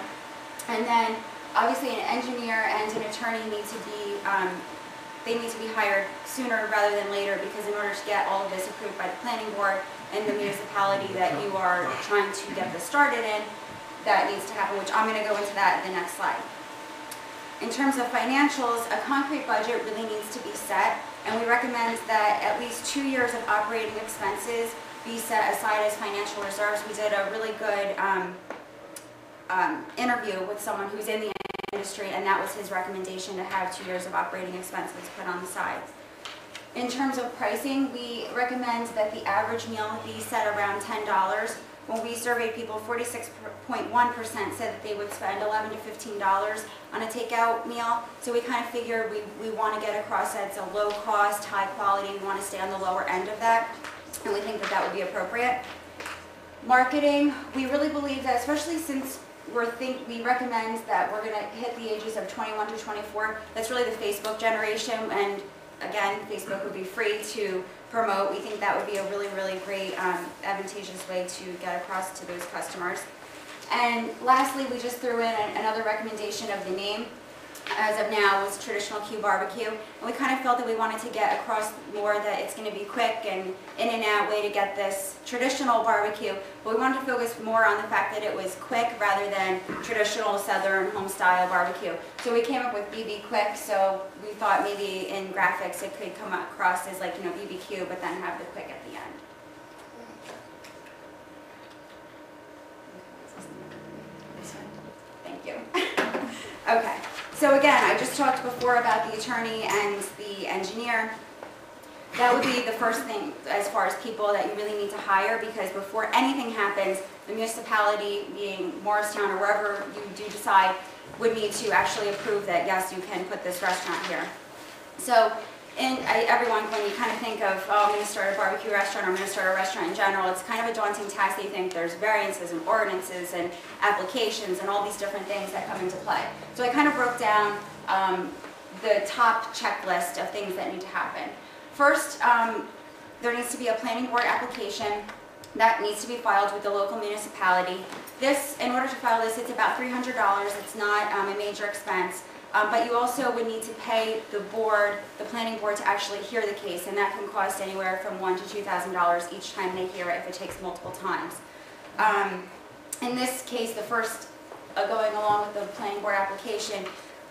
And then obviously an engineer and an attorney need to be um, they need to be hired sooner rather than later because in order to get all of this approved by the planning board and the municipality that you are trying to get this started in, that needs to happen, which I'm gonna go into that in the next slide. In terms of financials, a concrete budget really needs to be set, and we recommend that at least two years of operating expenses be set aside as financial reserves. We did a really good um, um, interview with someone who's in the industry, and that was his recommendation to have two years of operating expenses put on the side. In terms of pricing, we recommend that the average meal be set around $10. When we surveyed people, 46.1% said that they would spend 11 to $15 on a takeout meal. So we kind of figured we, we want to get across that it's a low cost, high quality, we want to stay on the lower end of that, and we think that that would be appropriate. Marketing, we really believe that, especially since we're think, we recommend that we're gonna hit the ages of 21 to 24, that's really the Facebook generation, and again, Facebook would be free to promote. We think that would be a really, really great, um, advantageous way to get across to those customers. And lastly, we just threw in another recommendation of the name. As of now, was traditional Q barbecue. And we kind of felt that we wanted to get across more that it's going to be quick and in and out way to get this traditional barbecue. But we wanted to focus more on the fact that it was quick rather than traditional southern home style barbecue. So we came up with BB Quick. So we thought maybe in graphics it could come across as like, you know, BBQ, but then have the quick at the end. Thank you. Okay, so again, I just talked before about the attorney and the engineer. That would be the first thing as far as people that you really need to hire because before anything happens, the municipality, being Morristown or wherever you do decide, would need to actually approve that, yes, you can put this restaurant here. So and I, everyone, when you kind of think of, oh, I'm going to start a barbecue restaurant, or I'm going to start a restaurant in general, it's kind of a daunting task. You think there's variances and ordinances and applications and all these different things that come into play. So I kind of broke down um, the top checklist of things that need to happen. First, um, there needs to be a planning board application that needs to be filed with the local municipality. This, in order to file this, it's about $300. It's not um, a major expense. Um, but you also would need to pay the board, the planning board, to actually hear the case, and that can cost anywhere from one to two thousand dollars each time they hear it if it takes multiple times. Um, in this case, the first, uh, going along with the planning board application,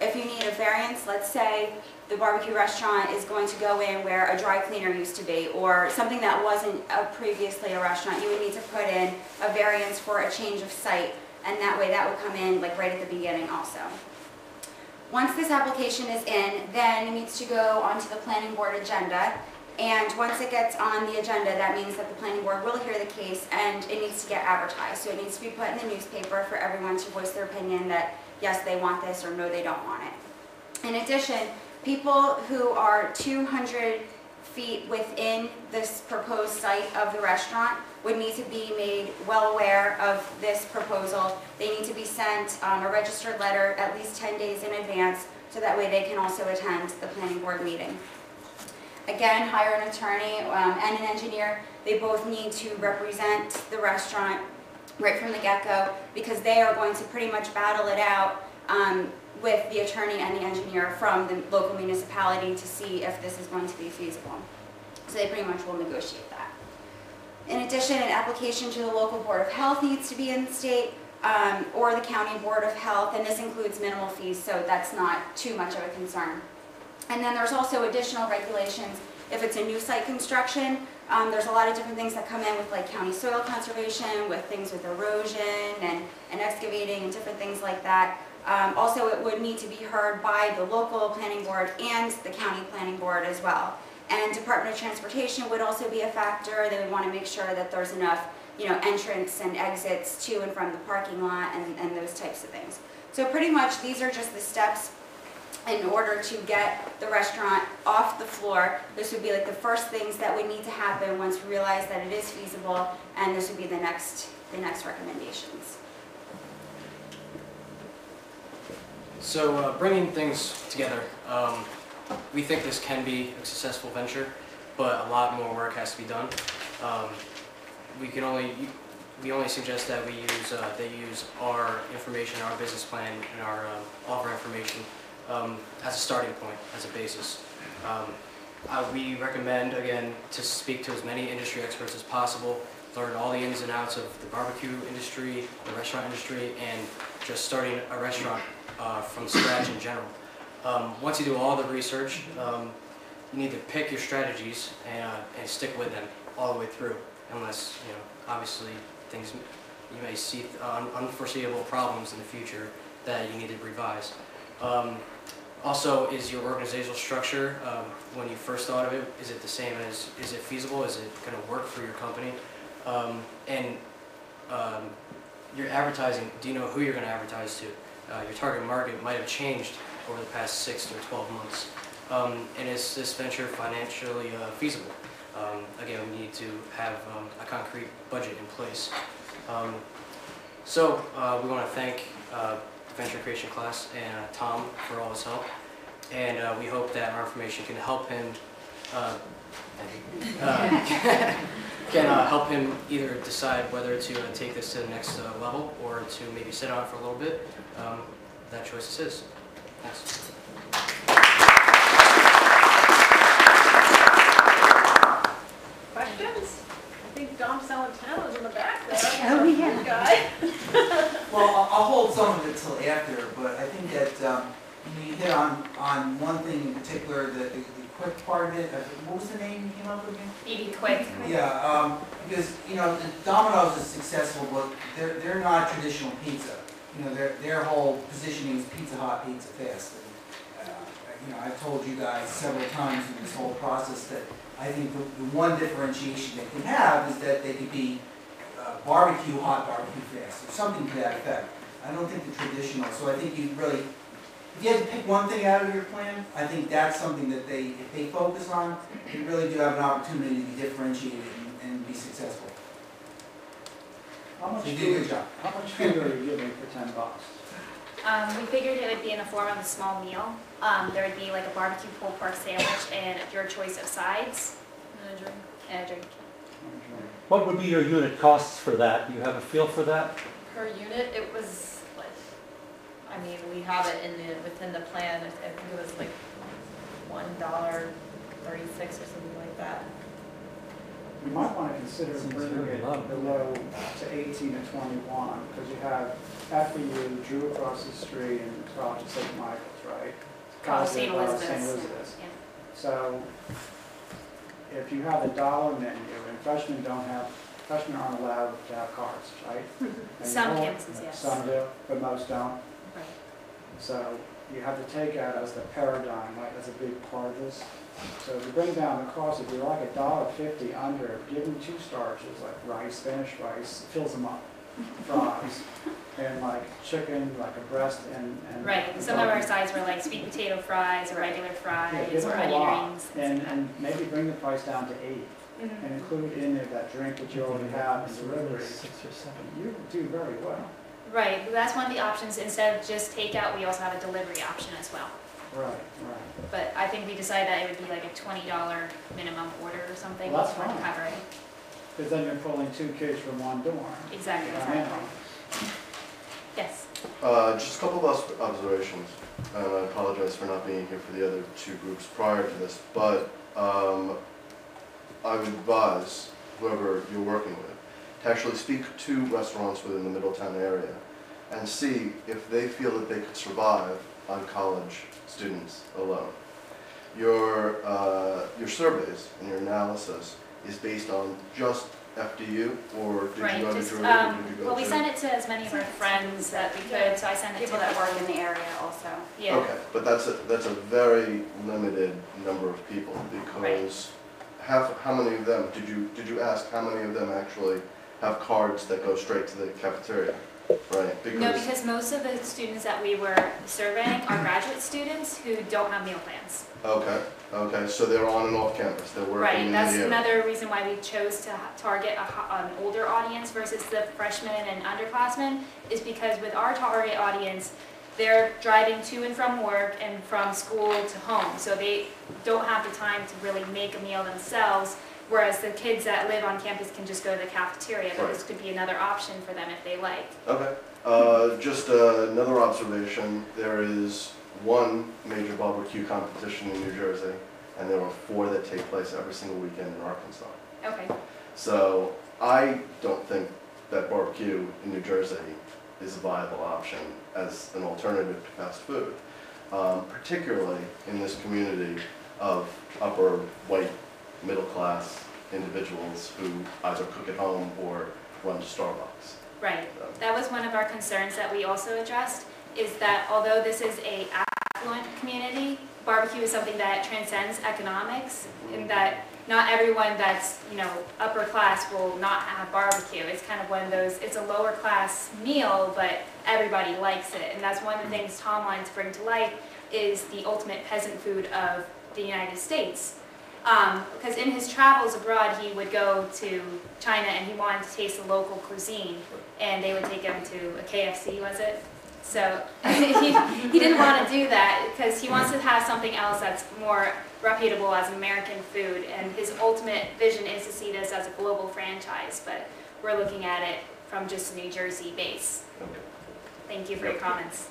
if you need a variance, let's say the barbecue restaurant is going to go in where a dry cleaner used to be, or something that wasn't uh, previously a restaurant, you would need to put in a variance for a change of site, and that way that would come in like right at the beginning also. Once this application is in, then it needs to go onto the planning board agenda. And once it gets on the agenda, that means that the planning board will hear the case and it needs to get advertised. So it needs to be put in the newspaper for everyone to voice their opinion that yes, they want this or no, they don't want it. In addition, people who are 200 feet within this proposed site of the restaurant would need to be made well aware of this proposal. They need to be sent um, a registered letter at least 10 days in advance so that way they can also attend the planning board meeting. Again, hire an attorney um, and an engineer. They both need to represent the restaurant right from the get-go because they are going to pretty much battle it out um, with the attorney and the engineer from the local municipality to see if this is going to be feasible. So they pretty much will negotiate that. In addition, an application to the local Board of Health needs to be in state um, or the County Board of Health, and this includes minimal fees, so that's not too much of a concern. And then there's also additional regulations. If it's a new site construction, um, there's a lot of different things that come in with like county soil conservation, with things with erosion and, and excavating and different things like that. Um, also, it would need to be heard by the local planning board and the county planning board as well. And Department of Transportation would also be a factor. They would want to make sure that there's enough, you know, entrance and exits to and from the parking lot and, and those types of things. So pretty much these are just the steps in order to get the restaurant off the floor. This would be like the first things that would need to happen once we realize that it is feasible, and this would be the next, the next recommendations. So uh, bringing things together, um, we think this can be a successful venture, but a lot more work has to be done. Um, we can only we only suggest that we use uh, they use our information, our business plan, and our uh, all of our information um, as a starting point, as a basis. Um, uh, we recommend, again, to speak to as many industry experts as possible, learn all the ins and outs of the barbecue industry, the restaurant industry, and just starting a restaurant uh, from scratch in general. Um, once you do all the research, um, you need to pick your strategies and, uh, and stick with them all the way through, unless, you know, obviously things, you may see uh, unforeseeable problems in the future that you need to revise. Um, also, is your organizational structure, um, when you first thought of it, is it the same as, is it feasible? Is it going to work for your company? Um, and um, your advertising, do you know who you're going to advertise to? Uh, your target market might have changed over the past six to 12 months. Um, and is this venture financially uh, feasible? Um, again, we need to have um, a concrete budget in place. So uh, we want to thank uh, venture creation class and uh, Tom for all his help. And uh, we hope that our information can help him uh, uh, can uh, help him either decide whether to uh, take this to the next uh, level or to maybe sit on it for a little bit. Um, that choice is his. Thanks. Questions? I think Dom Salentano's in the back there. Oh, yeah. Guy. Well, I'll I'll hold some of it till after, but I think that um, you hit on, on one thing in particular, the, the the quick part of it. What was the name you came up with again? Quick. Yeah, um, because, you know, the Domino's is successful, but they're, they're not traditional pizza. You know, their, their whole positioning is Pizza Hot, Pizza Fast. And, uh, You know, I've told you guys several times in this whole process that I think the, the one differentiation they can have is that they could be uh, barbecue hot, barbecue fast, or something to that effect. I don't think the traditional, so I think you really, if you had to pick one thing out of your plan, I think that's something that they, if they focus on, they really do have an opportunity to be differentiated and, and be successful. How much You did a good job. how much food are you giving for ten bucks? Um, we figured it would be in the form of a small meal. Um, there would be like a barbecue pulled pork sandwich and your choice of sides. And a drink. And a drink. What would be your unit costs for that? Do you have a feel for that? Per unit, it was like, I mean, we have it in the, within the plan, I think it was like one dollar thirty-six or something like that. You might want to consider Seems bringing very it low. below to eighteen and twenty-one, because you have FDU, Drew across the street, and College of St. Michael's, right? College of St. College uh, Elizabeth's. St. Elizabeth's. Yeah. So if you have a dollar menu, and freshmen don't have, freshmen aren't allowed to have cards, right? And Some all- campuses, yes. Some do, but most don't. Right. So you have to take out as the paradigm, right, that's a big part of this. So if you bring down the cost, if you're like a dollar fifty under, give them two starches, like rice, Spanish rice, fills them up, fries, and like chicken, like a breast and, and. Right, some of our sides were like sweet potato fries or regular fries give or onion rings. and, and maybe bring the price down to eight, Mhm. and include in there that drink that you already have in delivery. Six or seven. You do very well. Right, that's one of the options. Instead of just takeout, we also have a delivery option as well. Right, right. But I think we decided that it would be like a twenty dollar minimum order or something. Well, that's for fine. covering. Because then you're pulling two kids from one dorm. Exactly, You know, Yes. Uh, just a couple of observations, and I apologize for not being here for the other two groups prior to this, but um, I would advise whoever you're working with to actually speak to restaurants within the Middletown area and see if they feel that they could survive on college students alone. Your, uh, your surveys and your analysis is based on just FDU, or did you Right, go to just, Druid, or um, did you go well, we sent it to as many of our friends that we could, so I sent it to. People that work in the area also. Yeah. Okay, but that's a, that's a very limited number of people because half, how many of them, did you, did you ask how many of them actually have cards that go straight to the cafeteria? Right, No, because most of the students that we were surveying are graduate students who don't have meal plans. Okay, okay, so they're on and off campus, they're working Right, in the that's area. another reason why we chose to ha- target a, ho- an older audience versus the freshmen and underclassmen, is because with our target audience, they're driving to and from work and from school to home, so they don't have the time to really make a meal themselves, whereas the kids that live on campus can just go to the cafeteria, but this could be another option for them if they like. Okay, uh, just uh, another observation, there is one major barbecue competition in New Jersey, and there are four that take place every single weekend in Arkansas. Okay. So I don't think that barbecue in New Jersey is a viable option as an alternative to fast food, um, particularly in this community of upper white, middle-class individuals who either cook at home or run to Starbucks. Right. That was one of our concerns that we also addressed, is that although this is a affluent community, barbecue is something that transcends economics, mm-hmm. in that not everyone that's, you know, upper class will not have barbecue. It's kind of one of those, it's a lower class meal, but everybody likes it. And that's one of the mm-hmm. things Tom wanted to bring to light, is the ultimate peasant food of the United States. Because in his travels abroad, he would go to China and he wanted to taste the local cuisine, and they would take him to a KFC, was it? So he, he didn't want to do that because he wants to have something else that's more reputable as American food. And his ultimate vision is to see this as a global franchise, but we're looking at it from just a New Jersey base. Thank you for your comments.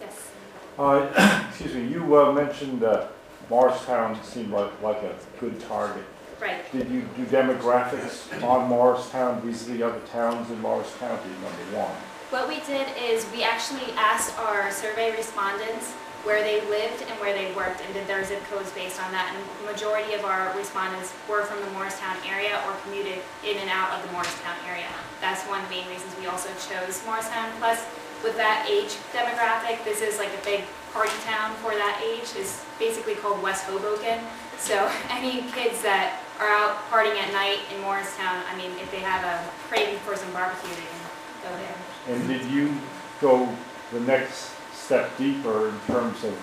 Yes. Uh, Excuse me, you uh, mentioned uh, Morristown seemed like, like a good target. Right. Did you do demographics on Morristown vis-à-vis other towns in Morris County, number one? What we did is we actually asked our survey respondents where they lived and where they worked and did their zip codes based on that. And the majority of our respondents were from the Morristown area or commuted in and out of the Morristown area. That's one of the main reasons we also chose Morristown. Plus, with that age demographic, this is like a big party town for that age. is basically called West Hoboken. So any kids that are out partying at night in Morristown, I mean, if they have a craving for some barbecue, they can go there. And did you go the next step deeper in terms of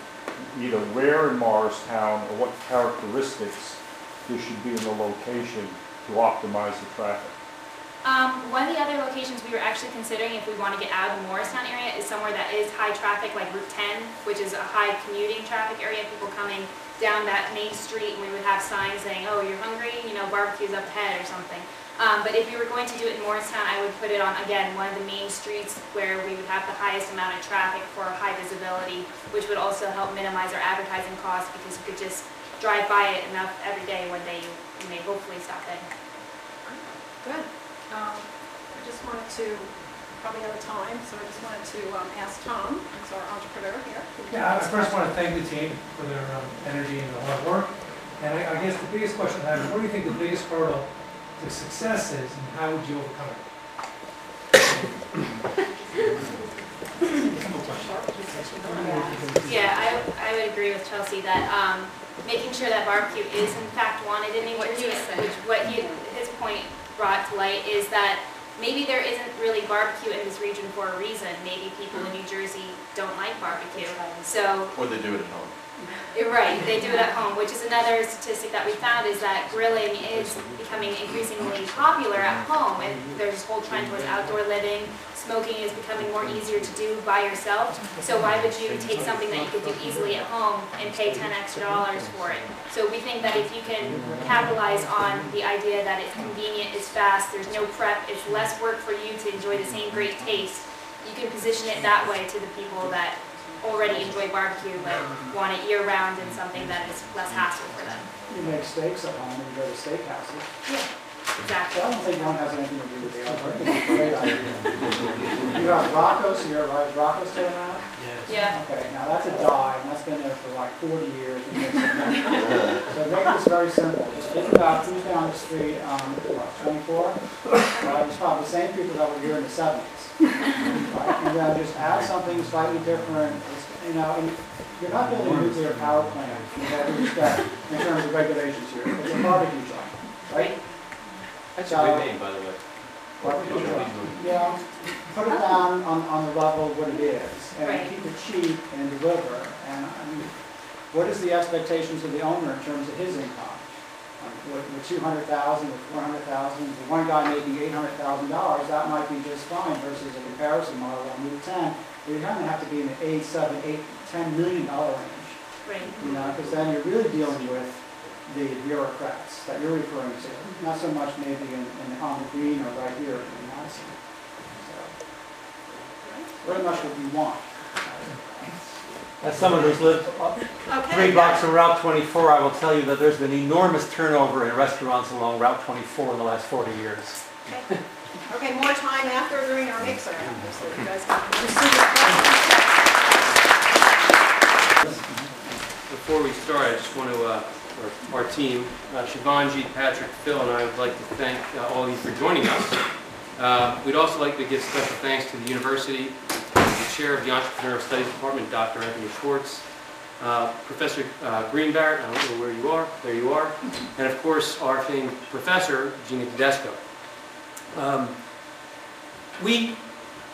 either where in Morristown or what characteristics there should be in the location to optimize the traffic? Um, one of the other locations we were actually considering if we want to get out of the Morristown area is somewhere that is high traffic, like Route 10, which is a high commuting traffic area, people coming down that main street, and we would have signs saying, oh, you're hungry, you know, barbecue's up ahead or something. Um, but if you were going to do it in Morristown, I would put it on, again, one of the main streets where we would have the highest amount of traffic for high visibility, which would also help minimize our advertising costs because you could just drive by it enough every day one day you, may hopefully stop in. Good. Um, I just wanted to, probably out of time, so I just wanted to um, ask Tom, who's our entrepreneur here. Yeah, I first want to thank the team for their um, energy and their hard work. And I I guess the biggest question I have is, what do you think the biggest hurdle to success is, and how would you overcome it? Yeah, I, I would agree with Chelsea that, um, making sure that barbecue is in fact wanted in New What Jersey, he said. which, what he, his point brought to light is that maybe there isn't really barbecue in this region for a reason. Maybe people in hmm. New Jersey don't like barbecue. So Or they do it at home. You're Right, they do it at home, which is another statistic that we found is that grilling is becoming increasingly popular at home. And there's this whole trend towards outdoor living. Smoking is becoming more easier to do by yourself. So why would you take something that you could do easily at home and pay 10 extra dollars for it? So we think that if you can capitalize on the idea that it's convenient, it's fast, there's no prep, it's less work for you to enjoy the same great taste, you can position it that way to the people that already enjoy barbecue but want it year-round and something that is less hassle for them. You make steaks at home and you go to steakhouses. Yeah, exactly. I don't think one has anything to do with the other. I think it's a great idea. You have Rocco's here, right? Is Rocco's still around? Yeah. Okay, now that's a die, and that's been there for like 40 years. So make this very simple. Just think about who's down the street on, what, 24? Right, it's probably the same people that were here in the 70s. Right, and then just add something slightly different, It's, you know, and you're not building a nuclear power plant, you have to respect in terms of regulations here. It's a barbecue joint, right? That's So- a good name, by the way. Barbecue joint. Yeah, put it down on, on the level of what it is, and Right. keep it cheap and deliver. And, I mean, what is the expectations of the owner in terms of his income? With, with two hundred thousand, with four hundred thousand, the one guy making eight hundred thousand dollars, that might be just fine versus a comparison model on Route ten. You're gonna have to be in the eight, seven, eight, ten million dollar range. Right. You know, because then you're really dealing with the bureaucrats that you're referring to, not so much maybe in, in on the green or right here in Madison. So, Very much what we want. As someone who's lived Okay. three blocks from Route 24, I will tell you that there's been enormous turnover in restaurants along Route 24 in the last 40 years. Okay. Okay, more time after during our mixer, so you guys can pursue your questions. Before we start, I just want to, uh, or our team, uh, Shivanji, Patrick, Phil, and I would like to thank uh, all of you for joining us. Uh, We'd also like to give special thanks to the university, the chair of the Entrepreneurial Studies Department, Dr. Anthony Schwartz, uh, Professor uh, Greenbarrett, I don't know where you are, there you are, and of course, our famed professor, Gina Tedesco. Um, We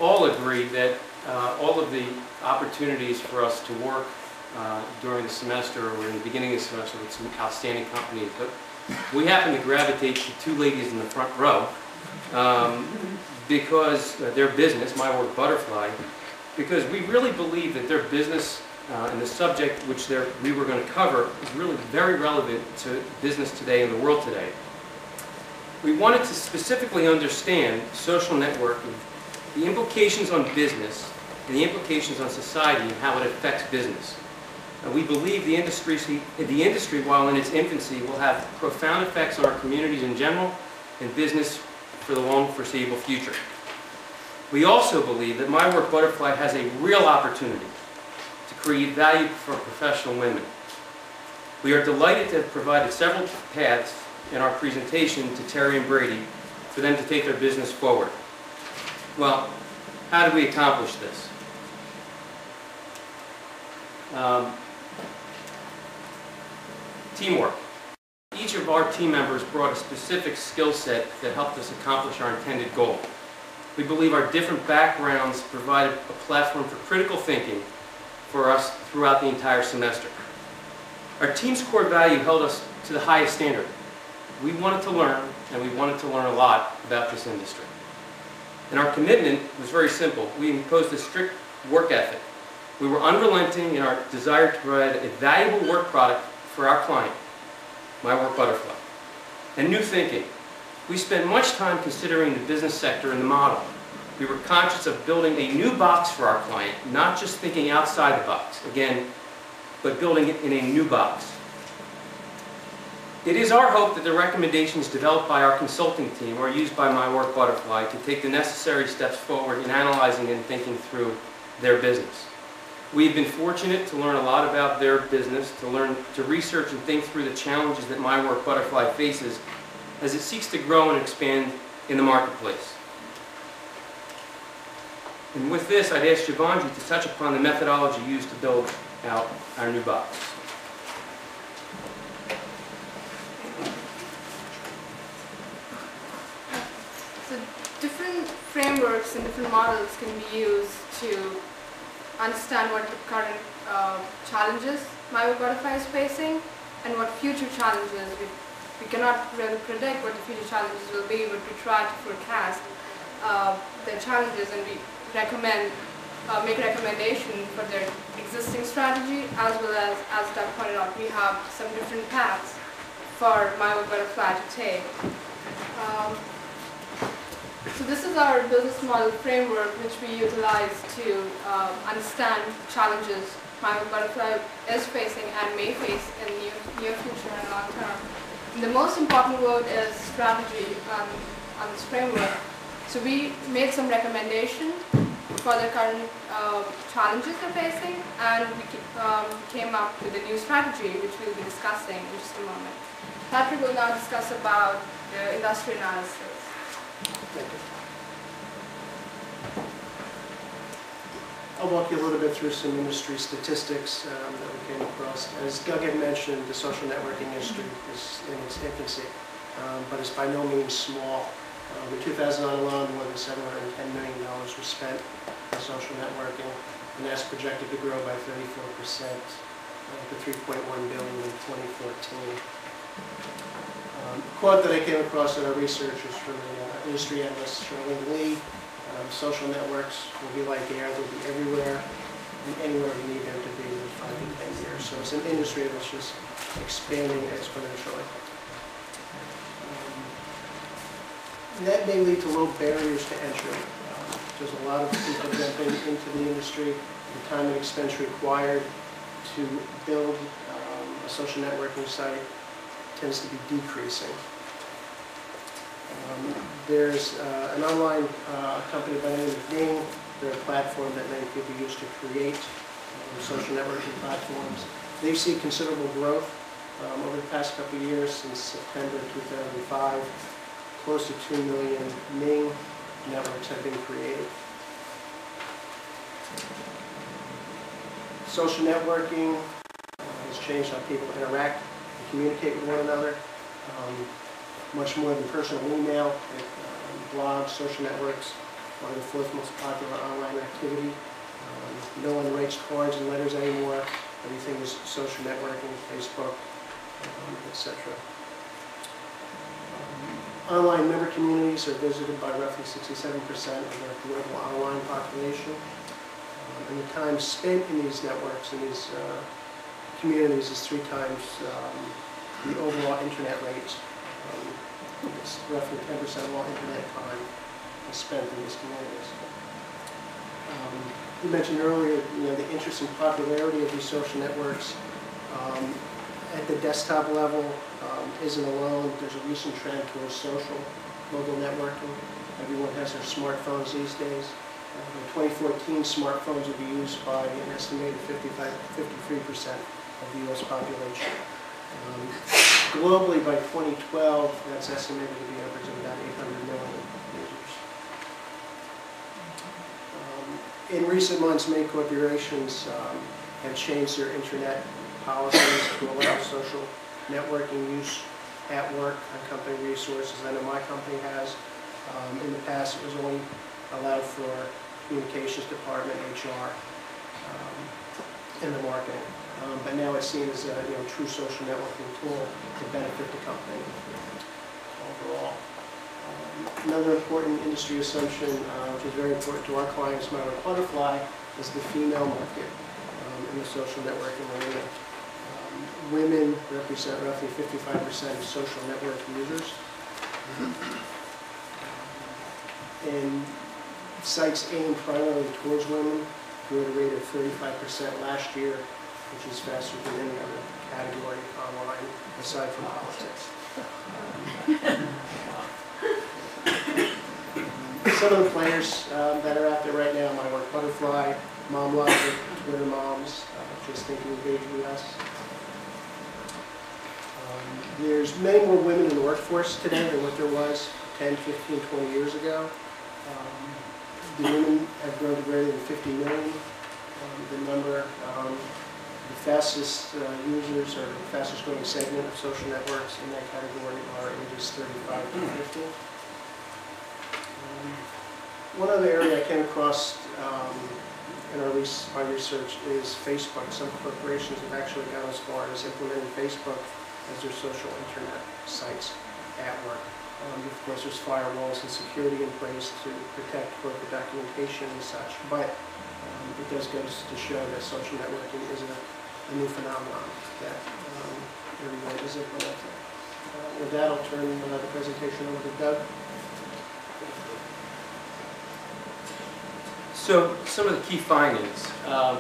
all agree that uh, all of the opportunities for us to work uh, during the semester or in the beginning of the semester with some outstanding companies, but we happen to gravitate to two ladies in the front row um, because uh, their business, My Work Butterfly, because we really believe that their business uh, and the subject which we were going to cover is really very relevant to business today and the world today. We wanted to specifically understand social networking, the implications on business, and the implications on society and how it affects business. And we believe the industry, the industry, while in its infancy, will have profound effects on our communities in general and business for the long foreseeable future. We also believe that My Work Butterfly has a real opportunity to create value for professional women. We are delighted to have provided several paths in our presentation to Terry and Brady for them to take their business forward. Well, how do we accomplish this? Um, teamwork. Each of our team members brought a specific skill set that helped us accomplish our intended goal. We believe our different backgrounds provided a platform for critical thinking for us throughout the entire semester. Our team's core value held us to the highest standard. We wanted to learn, and we wanted to learn a lot about this industry. And our commitment was very simple. We imposed a strict work ethic. We were unrelenting in our desire to provide a valuable work product for our client, My Work Butterfly. And new thinking. We spent much time considering the business sector and the model. We were conscious of building a new box for our client, not just thinking outside the box, again, but building it in a new box. It is our hope that the recommendations developed by our consulting team are used by My Work Butterfly to take the necessary steps forward in analyzing and thinking through their business. We've been fortunate to learn a lot about their business, to learn to research and think through the challenges that My Work Butterfly faces as it seeks to grow and expand in the marketplace. And with this, I'd ask Shivanji to touch upon the methodology used to build out our new box. So different frameworks and different models can be used to understand what the current uh, challenges My Butterfly is facing and what future challenges. We, we cannot really predict what the future challenges will be, but we try to forecast uh, their challenges and we recommend, uh, make recommendation for their existing strategy as well as, as Doug pointed out, we have some different paths for My Work Butterfly to take. Um, so this is our business model framework which we utilize to uh, understand challenges My Butterfly is facing and may face in near, near future and long term. The most important word is strategy on, on this framework. So we made some recommendation for the current uh, challenges they're facing and we um, came up with a new strategy which we'll be discussing in just a moment. Patrick will now discuss about the industry analysis. I'll walk you a little bit through some industry statistics um, that we came across. As Doug had mentioned, the social networking industry is in its infancy, um, but it's by no means small. Um, In 2009 alone, more than $710 million was spent on social networking, and that's projected to grow by 34% uh, to 3.1 billion in 2014. Um, a quote that I came across in our research is from the uh, industry analyst Charlene Li. Um, social networks will be like air, they'll be everywhere and anywhere we need them to be in five to ten years. So it's an industry that's just expanding exponentially. Um, that may lead to low barriers to entry. Um, There's a lot of people jumping into the industry. The time and expense required to build um, a social networking site tends to be decreasing. Um, There's uh, an online uh, company by the name of Ning. They're a platform that many people use to create um, social networking platforms. They've seen considerable growth um, over the past couple of years, since September 2005. Close to 2 million Ning networks have been created. Social networking uh, has changed how people interact and communicate with one another. Um, Much more than personal email, and, um, blogs, social networks, are the fourth most popular online activity. Um, No one writes cards and letters anymore. Everything is social networking, Facebook, um, et cetera. Um, Online member communities are visited by roughly 67% of the global online population. Um, And the time spent in these networks, in these uh, communities is three times um, the overall internet rate. Um, It's roughly 10% of all internet time is spent in these communities. Um, You mentioned earlier, you know, the interest and popularity of these social networks um, at the desktop level um, isn't alone. There's a recent trend towards social mobile networking. Everyone has their smartphones these days. Uh, In 2014, smartphones will be used by an estimated 55, 53% of the U.S. population. Um, Globally, by 2012, that's estimated to be of about 800 million users. Um, In recent months, many corporations um, have changed their internet policies to allow social networking use at work on company resources. I know my company has. Um, In the past, it was only allowed for communications department, HR, um, and the marketing. Um, But now it's seen as a, you know, true social networking tool to benefit the company overall. Um, Another important industry assumption, uh, which is very important to our clients, My Work Butterfly, is the female market um, in the social networking arena. Um, Women represent roughly 55% of social network users. And sites aimed primarily towards women grew at a rate of 35% last year, which is faster than any other category online, aside from politics. Some of the players um, that are out there right now, My Work Butterfly, Mom Logic, Twitter Moms, uh, Just Thinking Big US. Um, There's many more women in the workforce today than what there was 10, 15, 20 years ago. Um, The women have grown to greater than 50 million. Um, The number, um, the fastest uh, users or the fastest growing segment of social networks in that category are ages 35 to 50. Um, One other area I came across um, in our my research is Facebook. Some corporations have actually gone as far as implementing Facebook as their social internet sites at work. Um, Of course, there's firewalls and security in place to protect corporate documentation and such, but um, it does go to show that social networking is a a new phenomenon that um, everyone is implementing. Uh, With that, I'll turn uh, the presentation over to Doug. So some of the key findings. Um,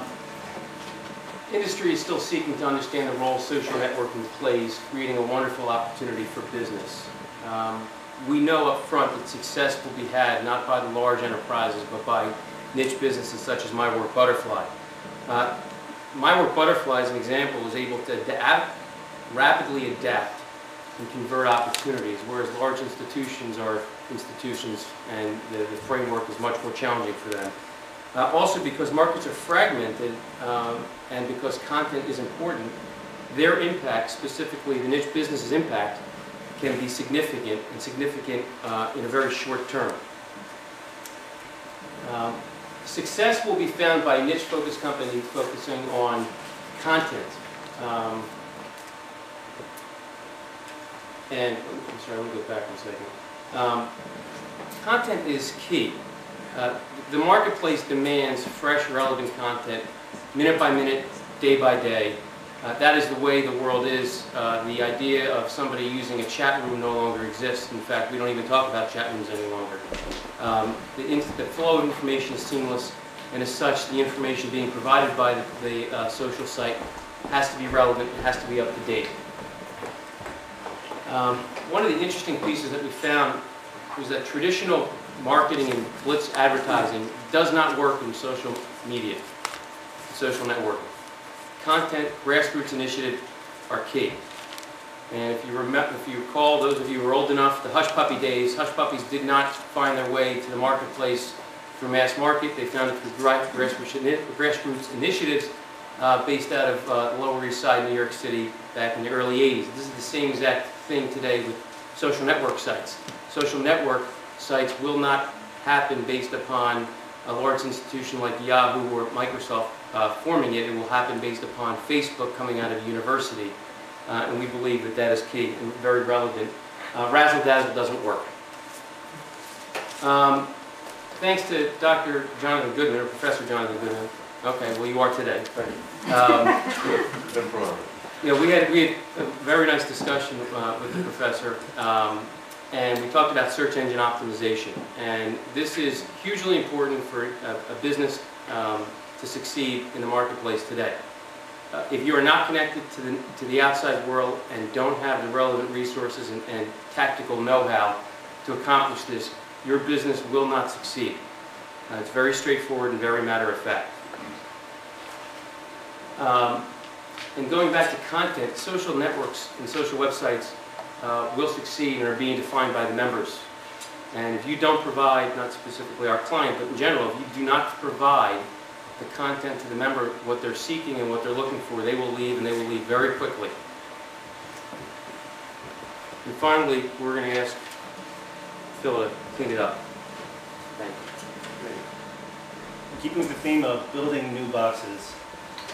Industry is still seeking to understand the role social networking plays, creating a wonderful opportunity for business. Um, We know up front that success will be had not by the large enterprises, but by niche businesses such as My Work Butterfly. Uh, My Work Butterfly, as an example, is able to adapt, rapidly adapt and convert opportunities, whereas large institutions are institutions and the the framework is much more challenging for them. Uh, Also, because markets are fragmented um, and because content is important, their impact, specifically the niche business's impact, can be significant and significant uh, in a very short term. Um, Success will be found by niche-focused companies focusing on content. Um, And, I'm sorry, let me go back one second. Um, Content is key. Uh, The marketplace demands fresh, relevant content, minute by minute, day by day. Uh, That is the way the world is. Uh, The idea of somebody using a chat room no longer exists. In fact, we don't even talk about chat rooms any longer. Um, The the flow of information is seamless, and as such, the information being provided by the- the uh, social site has to be relevant, it has to be up to date. Um, One of the interesting pieces that we found was that traditional marketing and blitz advertising does not work in social media, social networking. Content, grassroots initiative are key. And if you remember, if you recall, those of you who are old enough, the hush puppy days, hush puppies did not find their way to the marketplace through mass market. They found it through gra- grassroots initiatives uh, based out of uh, Lower East Side, New York City, back in the early 80s. This is the same exact thing today with social network sites. Social network sites will not happen based upon a large institution like Yahoo or Microsoft uh, forming it. It will happen based upon Facebook coming out of a university. Uh, And we believe that that is key and very relevant. Uh, Razzle dazzle doesn't work. Um, Thanks to Dr. Jonathan Goodman, or Professor Jonathan Goodman. Okay, well, you are today. Um, you know, we had, we had a very nice discussion uh, with the professor, um, and we talked about search engine optimization. And this is hugely important for a, a business um, to succeed in the marketplace today. Uh, If you are not connected to the, to the outside world and don't have the relevant resources and, and tactical know-how to accomplish this, your business will not succeed. Uh, It's very straightforward and very matter of fact. Um, And going back to content, social networks and social websites uh, will succeed and are being defined by the members. And if you don't provide, not specifically our client, but in general, if you do not provide the content to the member, what they're seeking and what they're looking for, they will leave and they will leave very quickly. And finally, we're going to ask Phil to clean it up. Thank you. Keeping with the theme of building new boxes,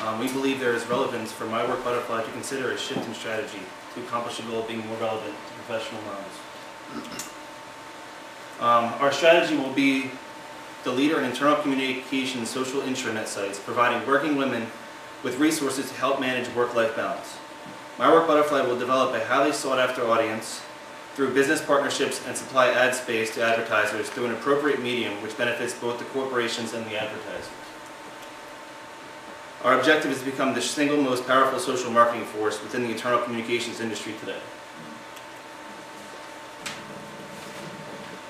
um, we believe there is relevance for My Work Butterfly to consider a shift in strategy to accomplish the goal of being more relevant to professional moms. Um, our strategy will be the leader in internal communication social intranet sites, providing working women with resources to help manage work-life balance. My Work Butterfly will develop a highly sought-after audience through business partnerships and supply ad space to advertisers through an appropriate medium which benefits both the corporations and the advertisers. Our objective is to become the single most powerful social marketing force within the internal communications industry today.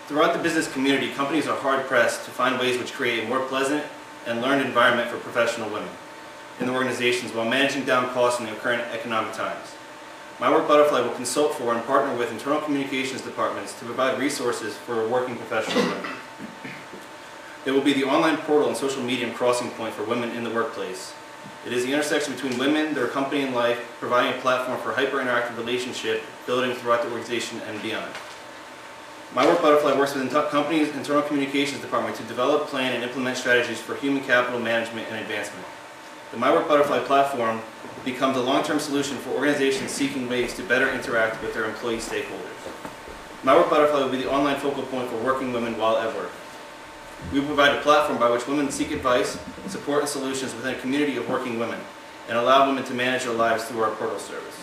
Throughout the business community, companies are hard pressed to find ways which create a more pleasant and learned environment for professional women in the organizations while managing down costs in the current economic times. My Work Butterfly will consult for and partner with internal communications departments to provide resources for working professional women. It will be the online portal and social medium crossing point for women in the workplace. It is the intersection between women, their company, and life, providing a platform for hyper-interactive relationship building throughout the organization and beyond. My Work Butterfly works with companies' internal communications department to develop, plan, and implement strategies for human capital management and advancement. The My Work Butterfly platform becomes a long-term solution for organizations seeking ways to better interact with their employee stakeholders. My Work Butterfly will be the online focal point for working women while at work. We provide a platform by which women seek advice, support, and solutions within a community of working women, and allow women to manage their lives through our portal service.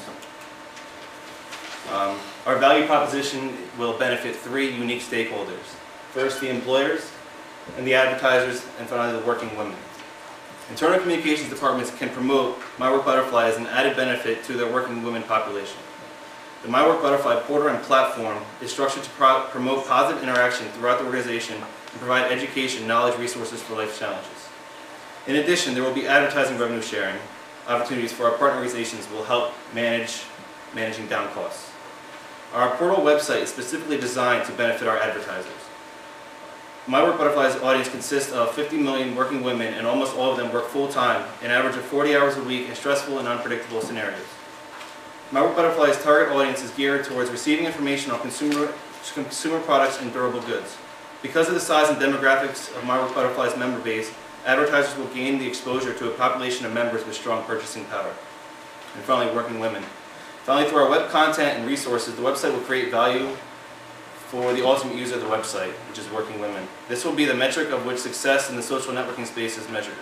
Um, Our value proposition will benefit three unique stakeholders. First, the employers, and the advertisers, and finally, the working women. Internal communications departments can promote My Work Butterfly as an added benefit to their working women population. The My Work Butterfly portal and platform is structured to pro- promote positive interaction throughout the organization and provide education, knowledge, resources for life challenges. In addition, there will be advertising revenue sharing opportunities for our partner organizations will help manage managing down costs. Our portal website is specifically designed to benefit our advertisers. My Work Butterfly's audience consists of 50 million working women, and almost all of them work full-time, an average of 40 hours a week in stressful and unpredictable scenarios. My Work Butterfly's target audience is geared towards receiving information on consumer, consumer products and durable goods. Because of the size and demographics of My Work Butterfly's member base, advertisers will gain the exposure to a population of members with strong purchasing power. And finally, working women. Finally, through our web content and resources, the website will create value for the ultimate user of the website, which is working women. This will be the metric of which success in the social networking space is measured,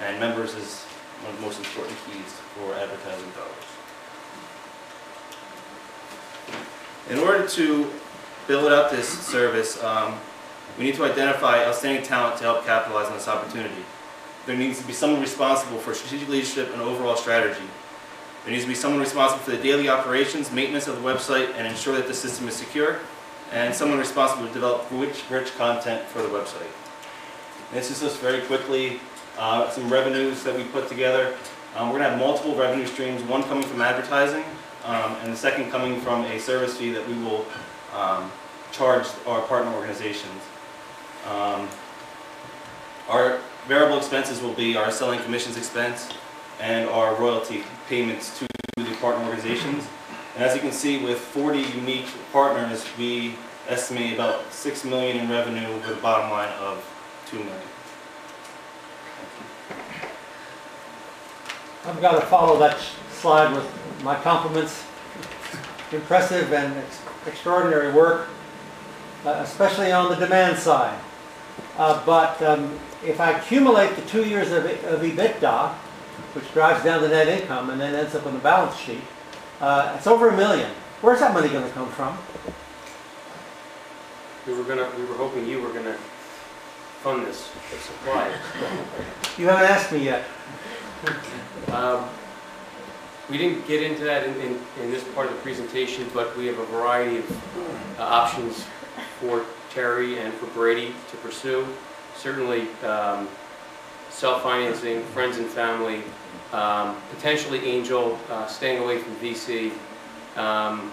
and members is one of the most important keys for advertising dollars. In order to build out this service, um, we need to identify outstanding talent to help capitalize on this opportunity. There needs to be someone responsible for strategic leadership and overall strategy. There needs to be someone responsible for the daily operations, maintenance of the website, and ensure that the system is secure, and someone responsible to develop rich, rich content for the website. This is just very quickly uh, some revenues that we put together. Um, we're going to have multiple revenue streams, one coming from advertising, um, and the second coming from a service fee that we will um, charge our partner organizations. Um, our variable expenses will be our selling commissions expense and our royalty payments to the partner organizations. And as you can see, with 40 unique partners, we estimate about 6 million in revenue with a bottom line of 2 million. I've got to follow that slide with my compliments. Impressive and ex- extraordinary work, uh, especially on the demand side. Uh, But um, if I accumulate the two years of of EBITDA, which drives down the net income and then ends up on the balance sheet, uh, it's over a million. Where's that money going to come from? We were gonna, we were hoping you were gonna fund this, supply. You haven't asked me yet. Um, We didn't get into that in, in, in this part of the presentation, but we have a variety of uh, options for Terry and for Brady to pursue. Certainly, um, self-financing, friends and family, um, potentially angel, uh, staying away from VC. Um,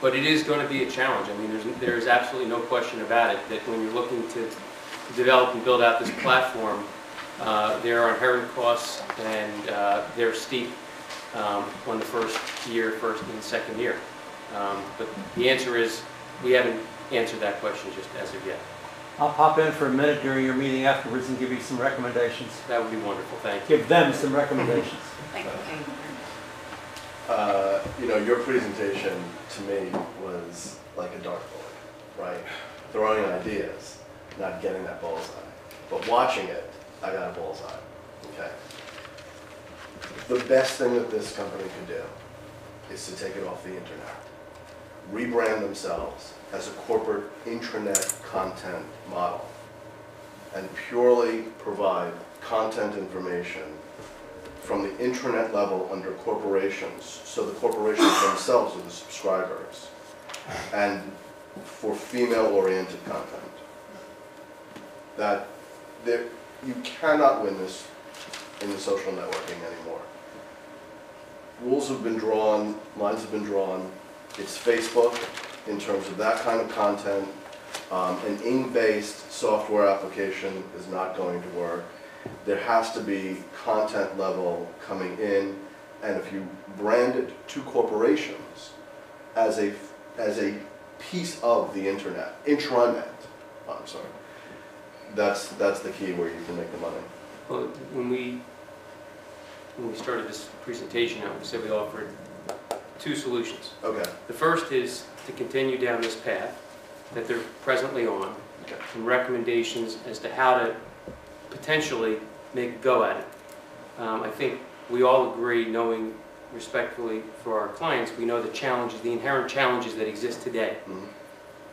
But it is going to be a challenge. I mean, there's, there's absolutely no question about it, that when you're looking to develop and build out this platform, uh, there are inherent costs and uh, they're steep um, on the first year, first and second year. Um, But the answer is, we haven't answered that question just as of yet. I'll pop in for a minute during your meeting afterwards and give you some recommendations. That would be wonderful, thank you. Give them some recommendations. Thank you. Uh, you know, your presentation to me was like a dartboard, right? Throwing ideas, not getting that bullseye. But watching it, I got a bullseye, okay? The best thing that this company can do is to take it off the internet. Rebrand themselves as a corporate intranet content model and purely provide content information from the intranet level under corporations, so the corporations themselves are the subscribers, and for female-oriented content. That there, you cannot win this in the social networking anymore. Rules have been drawn, lines have been drawn. It's Facebook in terms of that kind of content. Um, An ink-based software application is not going to work there has to be content level coming in, and if you brand it to corporations as a, as a piece of the internet, intranet, oh, I'm sorry, that's, that's the key where you can make the money. Well, when we, when we started this presentation, I said we offered two solutions. Okay. The first is to continue down this path that they're presently on, and recommendations as to how to potentially make a go at it. Um, I think we all agree, knowing respectfully for our clients, we know the challenges, the inherent challenges that exist today.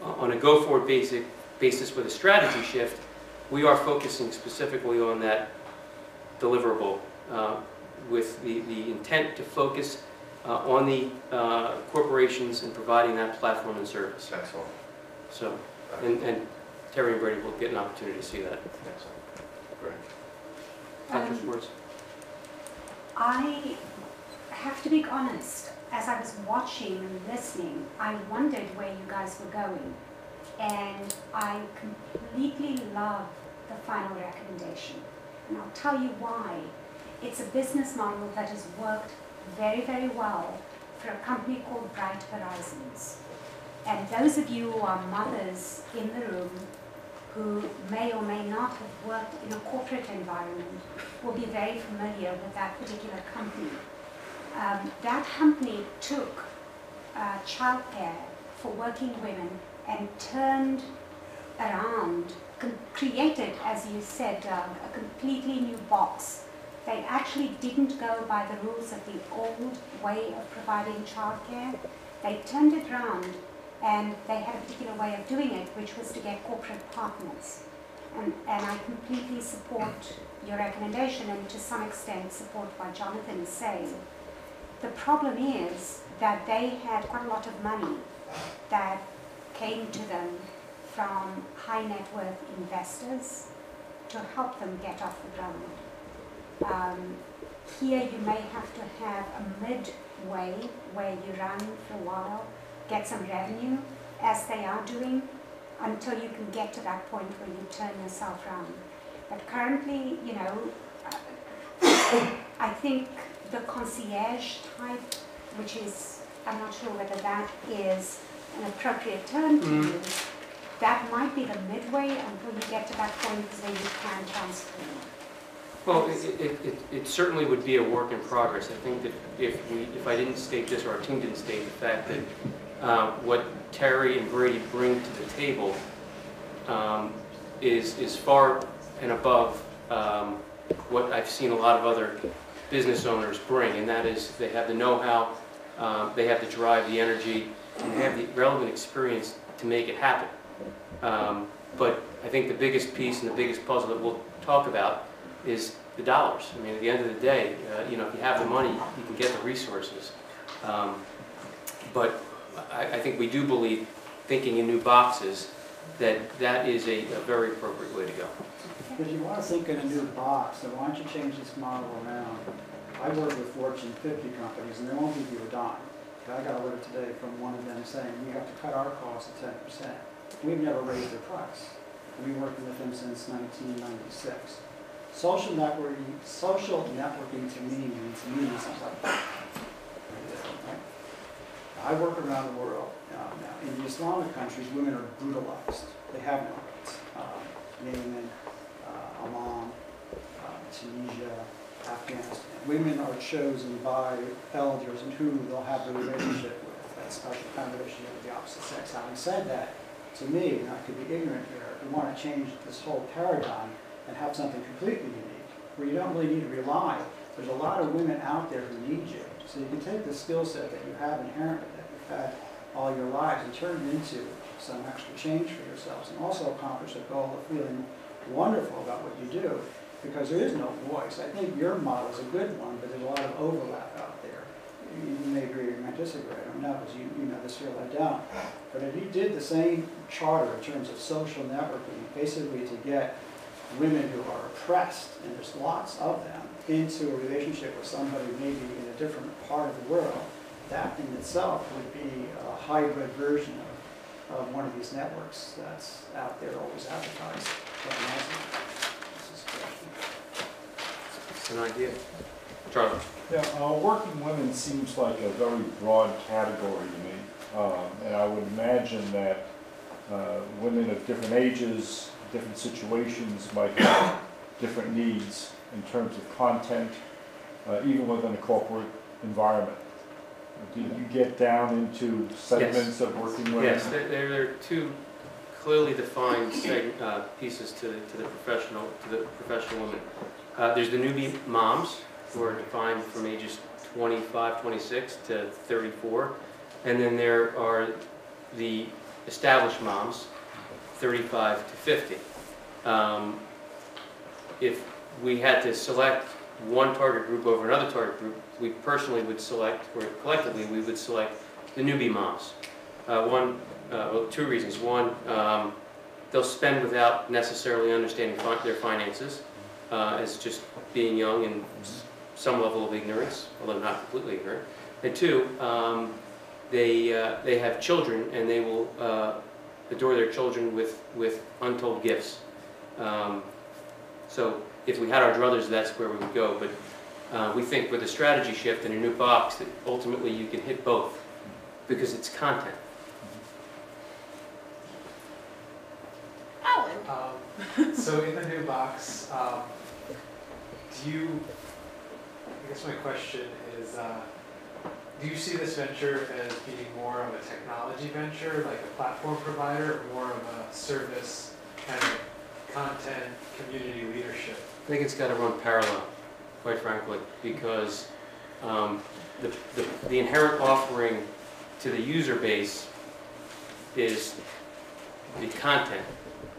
Uh, On a go-forward basic, basis with a strategy shift, we are focusing specifically on that deliverable uh, with the, the intent to focus on the uh, corporations and providing that platform and service. Excellent. So, and, and Terry and Brady will get an opportunity to see that. Excellent. Great. Dr. Um, Schwartz? I have to be honest, as I was watching and listening, I wondered where you guys were going. And I completely love the final recommendation. And I'll tell you why. It's a business model that has worked very, very well for a company called Bright Horizons. And those of you who are mothers in the room who may or may not have worked in a corporate environment will be very familiar with that particular company. Um, that company took uh, childcare for working women and turned around, created, as you said, Doug, a completely new box They actually didn't go by the rules of the old way of providing childcare. They turned it around and they had a particular way of doing it, which was to get corporate partners. And, and I completely support your recommendation and to some extent support what Jonathan is saying. The problem is that they had quite a lot of money that came to them from high net worth investors to help them get off the ground. Um, here you may have to have a midway where you run for a while, get some revenue as they are doing until you can get to that point where you turn yourself around. But currently, you know, I think the concierge type, which is, I'm not sure whether that is an appropriate term to Mm. use, that might be the midway until you get to that point where you can transform. Well, it, it, it, it certainly would be a work in progress. I think that if we, if I didn't state this, or our team didn't state the fact that, uh, what Terry and Brady bring to the table, um, is, is far and above, um, what I've seen a lot of other business owners bring, and that is, they have the know-how, um, they have the drive, the energy, and they have the relevant experience to make it happen. Um, But I think the biggest piece and the biggest puzzle that we'll talk about is the dollars. I mean, at the end of the day, uh, you know, if you have the money, you can get the resources. Um, But I, I think we do believe, thinking in new boxes, that that is a, a very appropriate way to go. Because you want to think in a new box, then why don't you change this model around? I work with Fortune 50 companies, and they won't give you a dime. I got a letter today from one of them saying, we have to cut our costs to 10%. We've never raised their price. We've been working with them since 1996. Social networking, social networking to me means, to me means something like right? I work around the world uh, now. In the Islamic countries, women are brutalized. They have no rights. Um, Yemen, uh, Oman, uh, Tunisia, Afghanistan. Women are chosen by elders and who they'll have a relationship with, that special kind of relationship with the opposite sex. Having said that, to me, and I could be ignorant here, we want to change this whole paradigm and have something completely unique, where you don't really need to rely. There's a lot of women out there who need you. So you can take the skill set that you have inherently, that you've had all your lives, and turn it into some extra change for yourselves, and also accomplish the goal of feeling wonderful about what you do, because there is no voice. I think your model is a good one, but there's a lot of overlap out there. You may agree or you might disagree, I don't know, because you, you know this field, I don't. But if you did the same charter in terms of social networking, basically to get women who are oppressed, and there's lots of them, into a relationship with somebody maybe in a different part of the world, that in itself would be a hybrid version of, of one of these networks that's out there always advertised. This is a question. It's an idea. Charlie? Yeah, uh, working women seems like a very broad category to me. Um, and I would imagine that, uh, women of different ages, different situations might have different needs in terms of content, uh, even within a corporate environment. Do you get down into segments of working women? Yes, there, there are two clearly defined seg, uh, pieces to, the- to the professional, to the professional women. Uh, there's the newbie moms, who are defined from ages 25, 26 to 34. And then there are the established moms, 35 to 50. Um, If we had to select one target group over another target group, we personally would select, or collectively, we would select the newbie moms. Uh, One, uh, well, two reasons. One, um, they'll spend without necessarily understanding their finances, uh, as just being young and some level of ignorance, although not completely ignorant. And two, um, they, uh, they have children and they will uh, adore their children with, with untold gifts. Um, So if we had our druthers, that's where we would go. But uh, we think with a strategy shift and a new box, that ultimately you can hit both because it's content. Alan? Um, So in the new box, um, do you, I guess my question is, uh, do you see this venture as being more of a technology venture, like a platform provider, or more of a service kind of content, community leadership? I think it's got to run parallel. quite frankly, because um, the, the, the inherent offering to the user base is the content.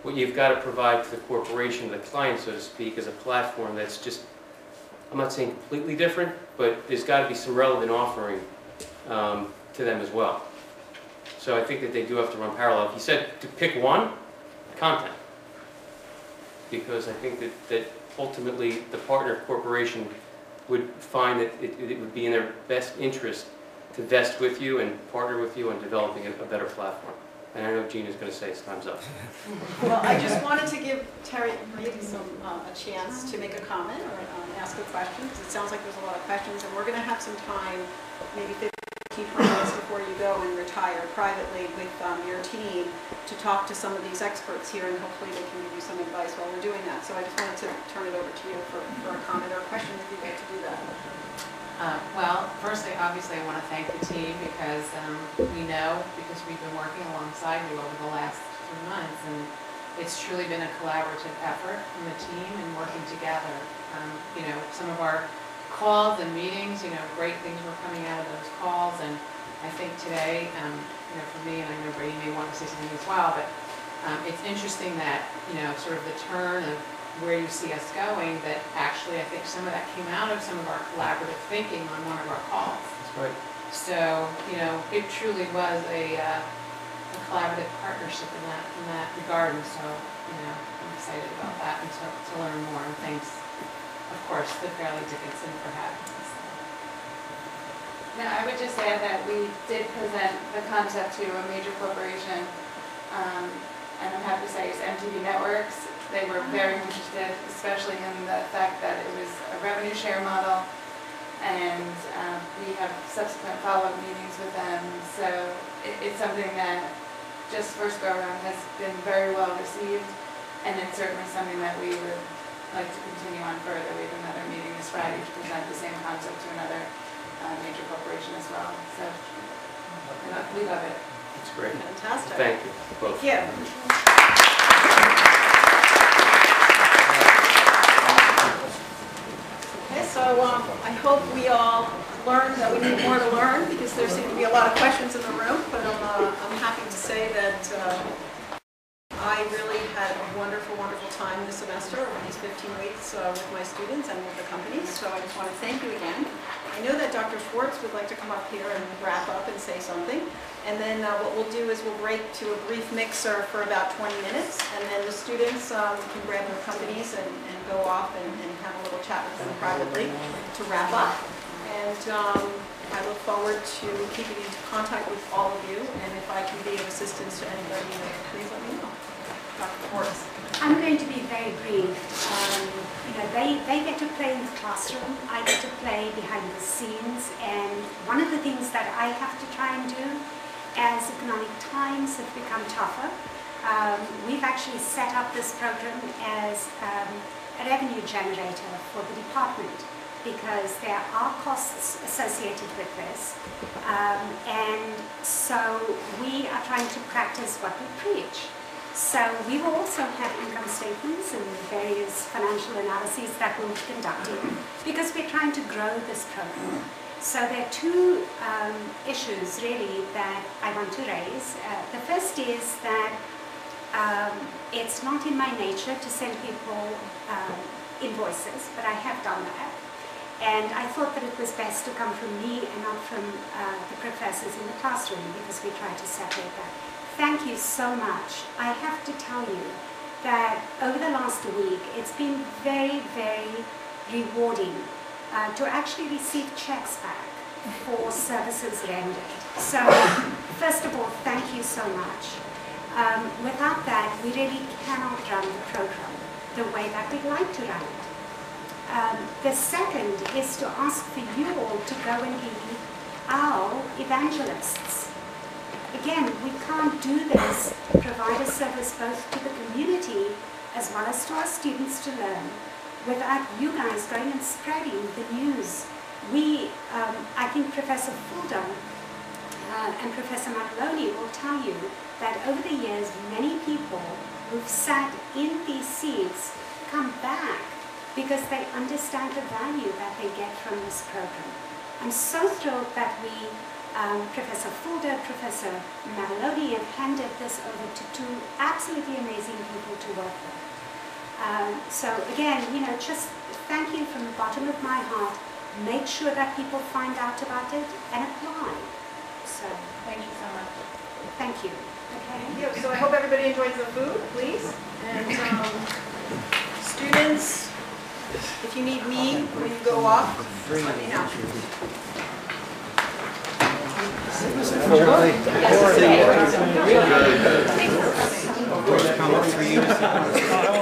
What you've got to provide to the corporation, the client, so to speak, is a platform that's just, I'm not saying completely different, but there's got to be some relevant offering um, to them as well. So I think that they do have to run parallel. You said to pick one, content. Because I think that, that ultimately the partner corporation would find that it, it would be in their best interest to vest with you and partner with you on developing a, a better platform. And I know Gina's going to say it's time's up. Well, I just wanted to give Terry Reed some, uh, a chance to make a comment or um, ask a question, because it sounds like there's a lot of questions, and we're going to have some time, maybe 15, 20 minutes before you go and retire privately with um, your team to talk to some of these experts here, and hopefully they can give you some advice while we're doing that. So I just wanted to turn it over to you for, for a comment or a question if you'd like to do that. Uh, Well, firstly, obviously, I want to thank the team because um, we know, because we've been working alongside you over the last three months, and it's truly been a collaborative effort from the team and working together. Um, You know, some of our calls and meetings, you know, great things were coming out of those calls, and I think today, um, you know, for me, and I know Brady may want to say something as well, but um, it's interesting that, you know, sort of the turn of where you see us going, that actually I think some of that came out of some of our collaborative thinking on one of our calls. That's right. So, you know, it truly was a, uh, a collaborative partnership in that, in that regard, and so, you know, I'm excited about that and to, to learn more, and thanks, of course, the Fairleigh Dickinson for having us. No, I would just add that we did present the concept to a major corporation, um, and I'm happy to say it's MTV Networks. They were very interested, especially in the fact that it was a revenue share model, and um, we have subsequent follow-up meetings with them. So it, it's something that just first go around has been very well received, and it's certainly something that we would like to continue on further. We have another meeting this Friday to present the same concept to another uh, major corporation as well. So we love- we love it. It's great. Fantastic. Thank you both. Thank you. Okay, so um, I hope we all learned that we need more to learn because there seem to be a lot of questions in the room, but I'm, uh, I'm happy to say that uh, I really had a wonderful, wonderful time this semester over these 15 weeks uh, with my students and with the companies, so I just want to thank you again. I know that Dr. Schwartz would like to come up here and wrap up and say something, and then uh, what we'll do is we'll break to a brief mixer for about 20 minutes, and then the students um, can grab their companies and and go off and and have a little chat with them privately to wrap up. And um, I look forward to keeping in contact with all of you, and if I can be of assistance to anybody, please let me know. I'm going to be very brief. Um, you know, they, they get to play in the classroom, I get to play behind the scenes, and one of the things that I have to try and do as economic times have become tougher, um, we've actually set up this program as um, a revenue generator for the department because there are costs associated with this. Um, and so we are trying to practice what we preach. So we will also have income statements and various financial analyses that we'll be conducting because we're trying to grow this program. So there are two um, issues really that I want to raise. Uh, the first is that um, it's not in my nature to send people um, invoices, but I have done that. And I thought that it was best to come from me and not from uh, the professors in the classroom because we try to separate that. Thank you so much. I have to tell you that over the last week, it's been very, very rewarding uh, to actually receive checks back for services rendered. So, first of all, thank you so much. Um, without that, we really cannot run the program the way that we'd like to run it. Um, the second is to ask for you all to go and be our evangelists. Again, we can't do this, provide a service both to the community as well as to our students to learn, without you guys going and spreading the news. We, um, I think Professor Fulda uh, and Professor Macaloni will tell you that over the years, many people who've sat in these seats come back because they understand the value that they get from this program. I'm so thrilled that we, um, Professor Fulda, Professor Maloney have handed this over to two absolutely amazing people to work with. Um, so again, you know, just thank you from the bottom of my heart. Make sure that people find out about it and apply. So Thank you so much. thank you. Okay. Thank you. So I hope everybody enjoys the food, please. And um, students, if you need me when you go off, let me know. Come up for you.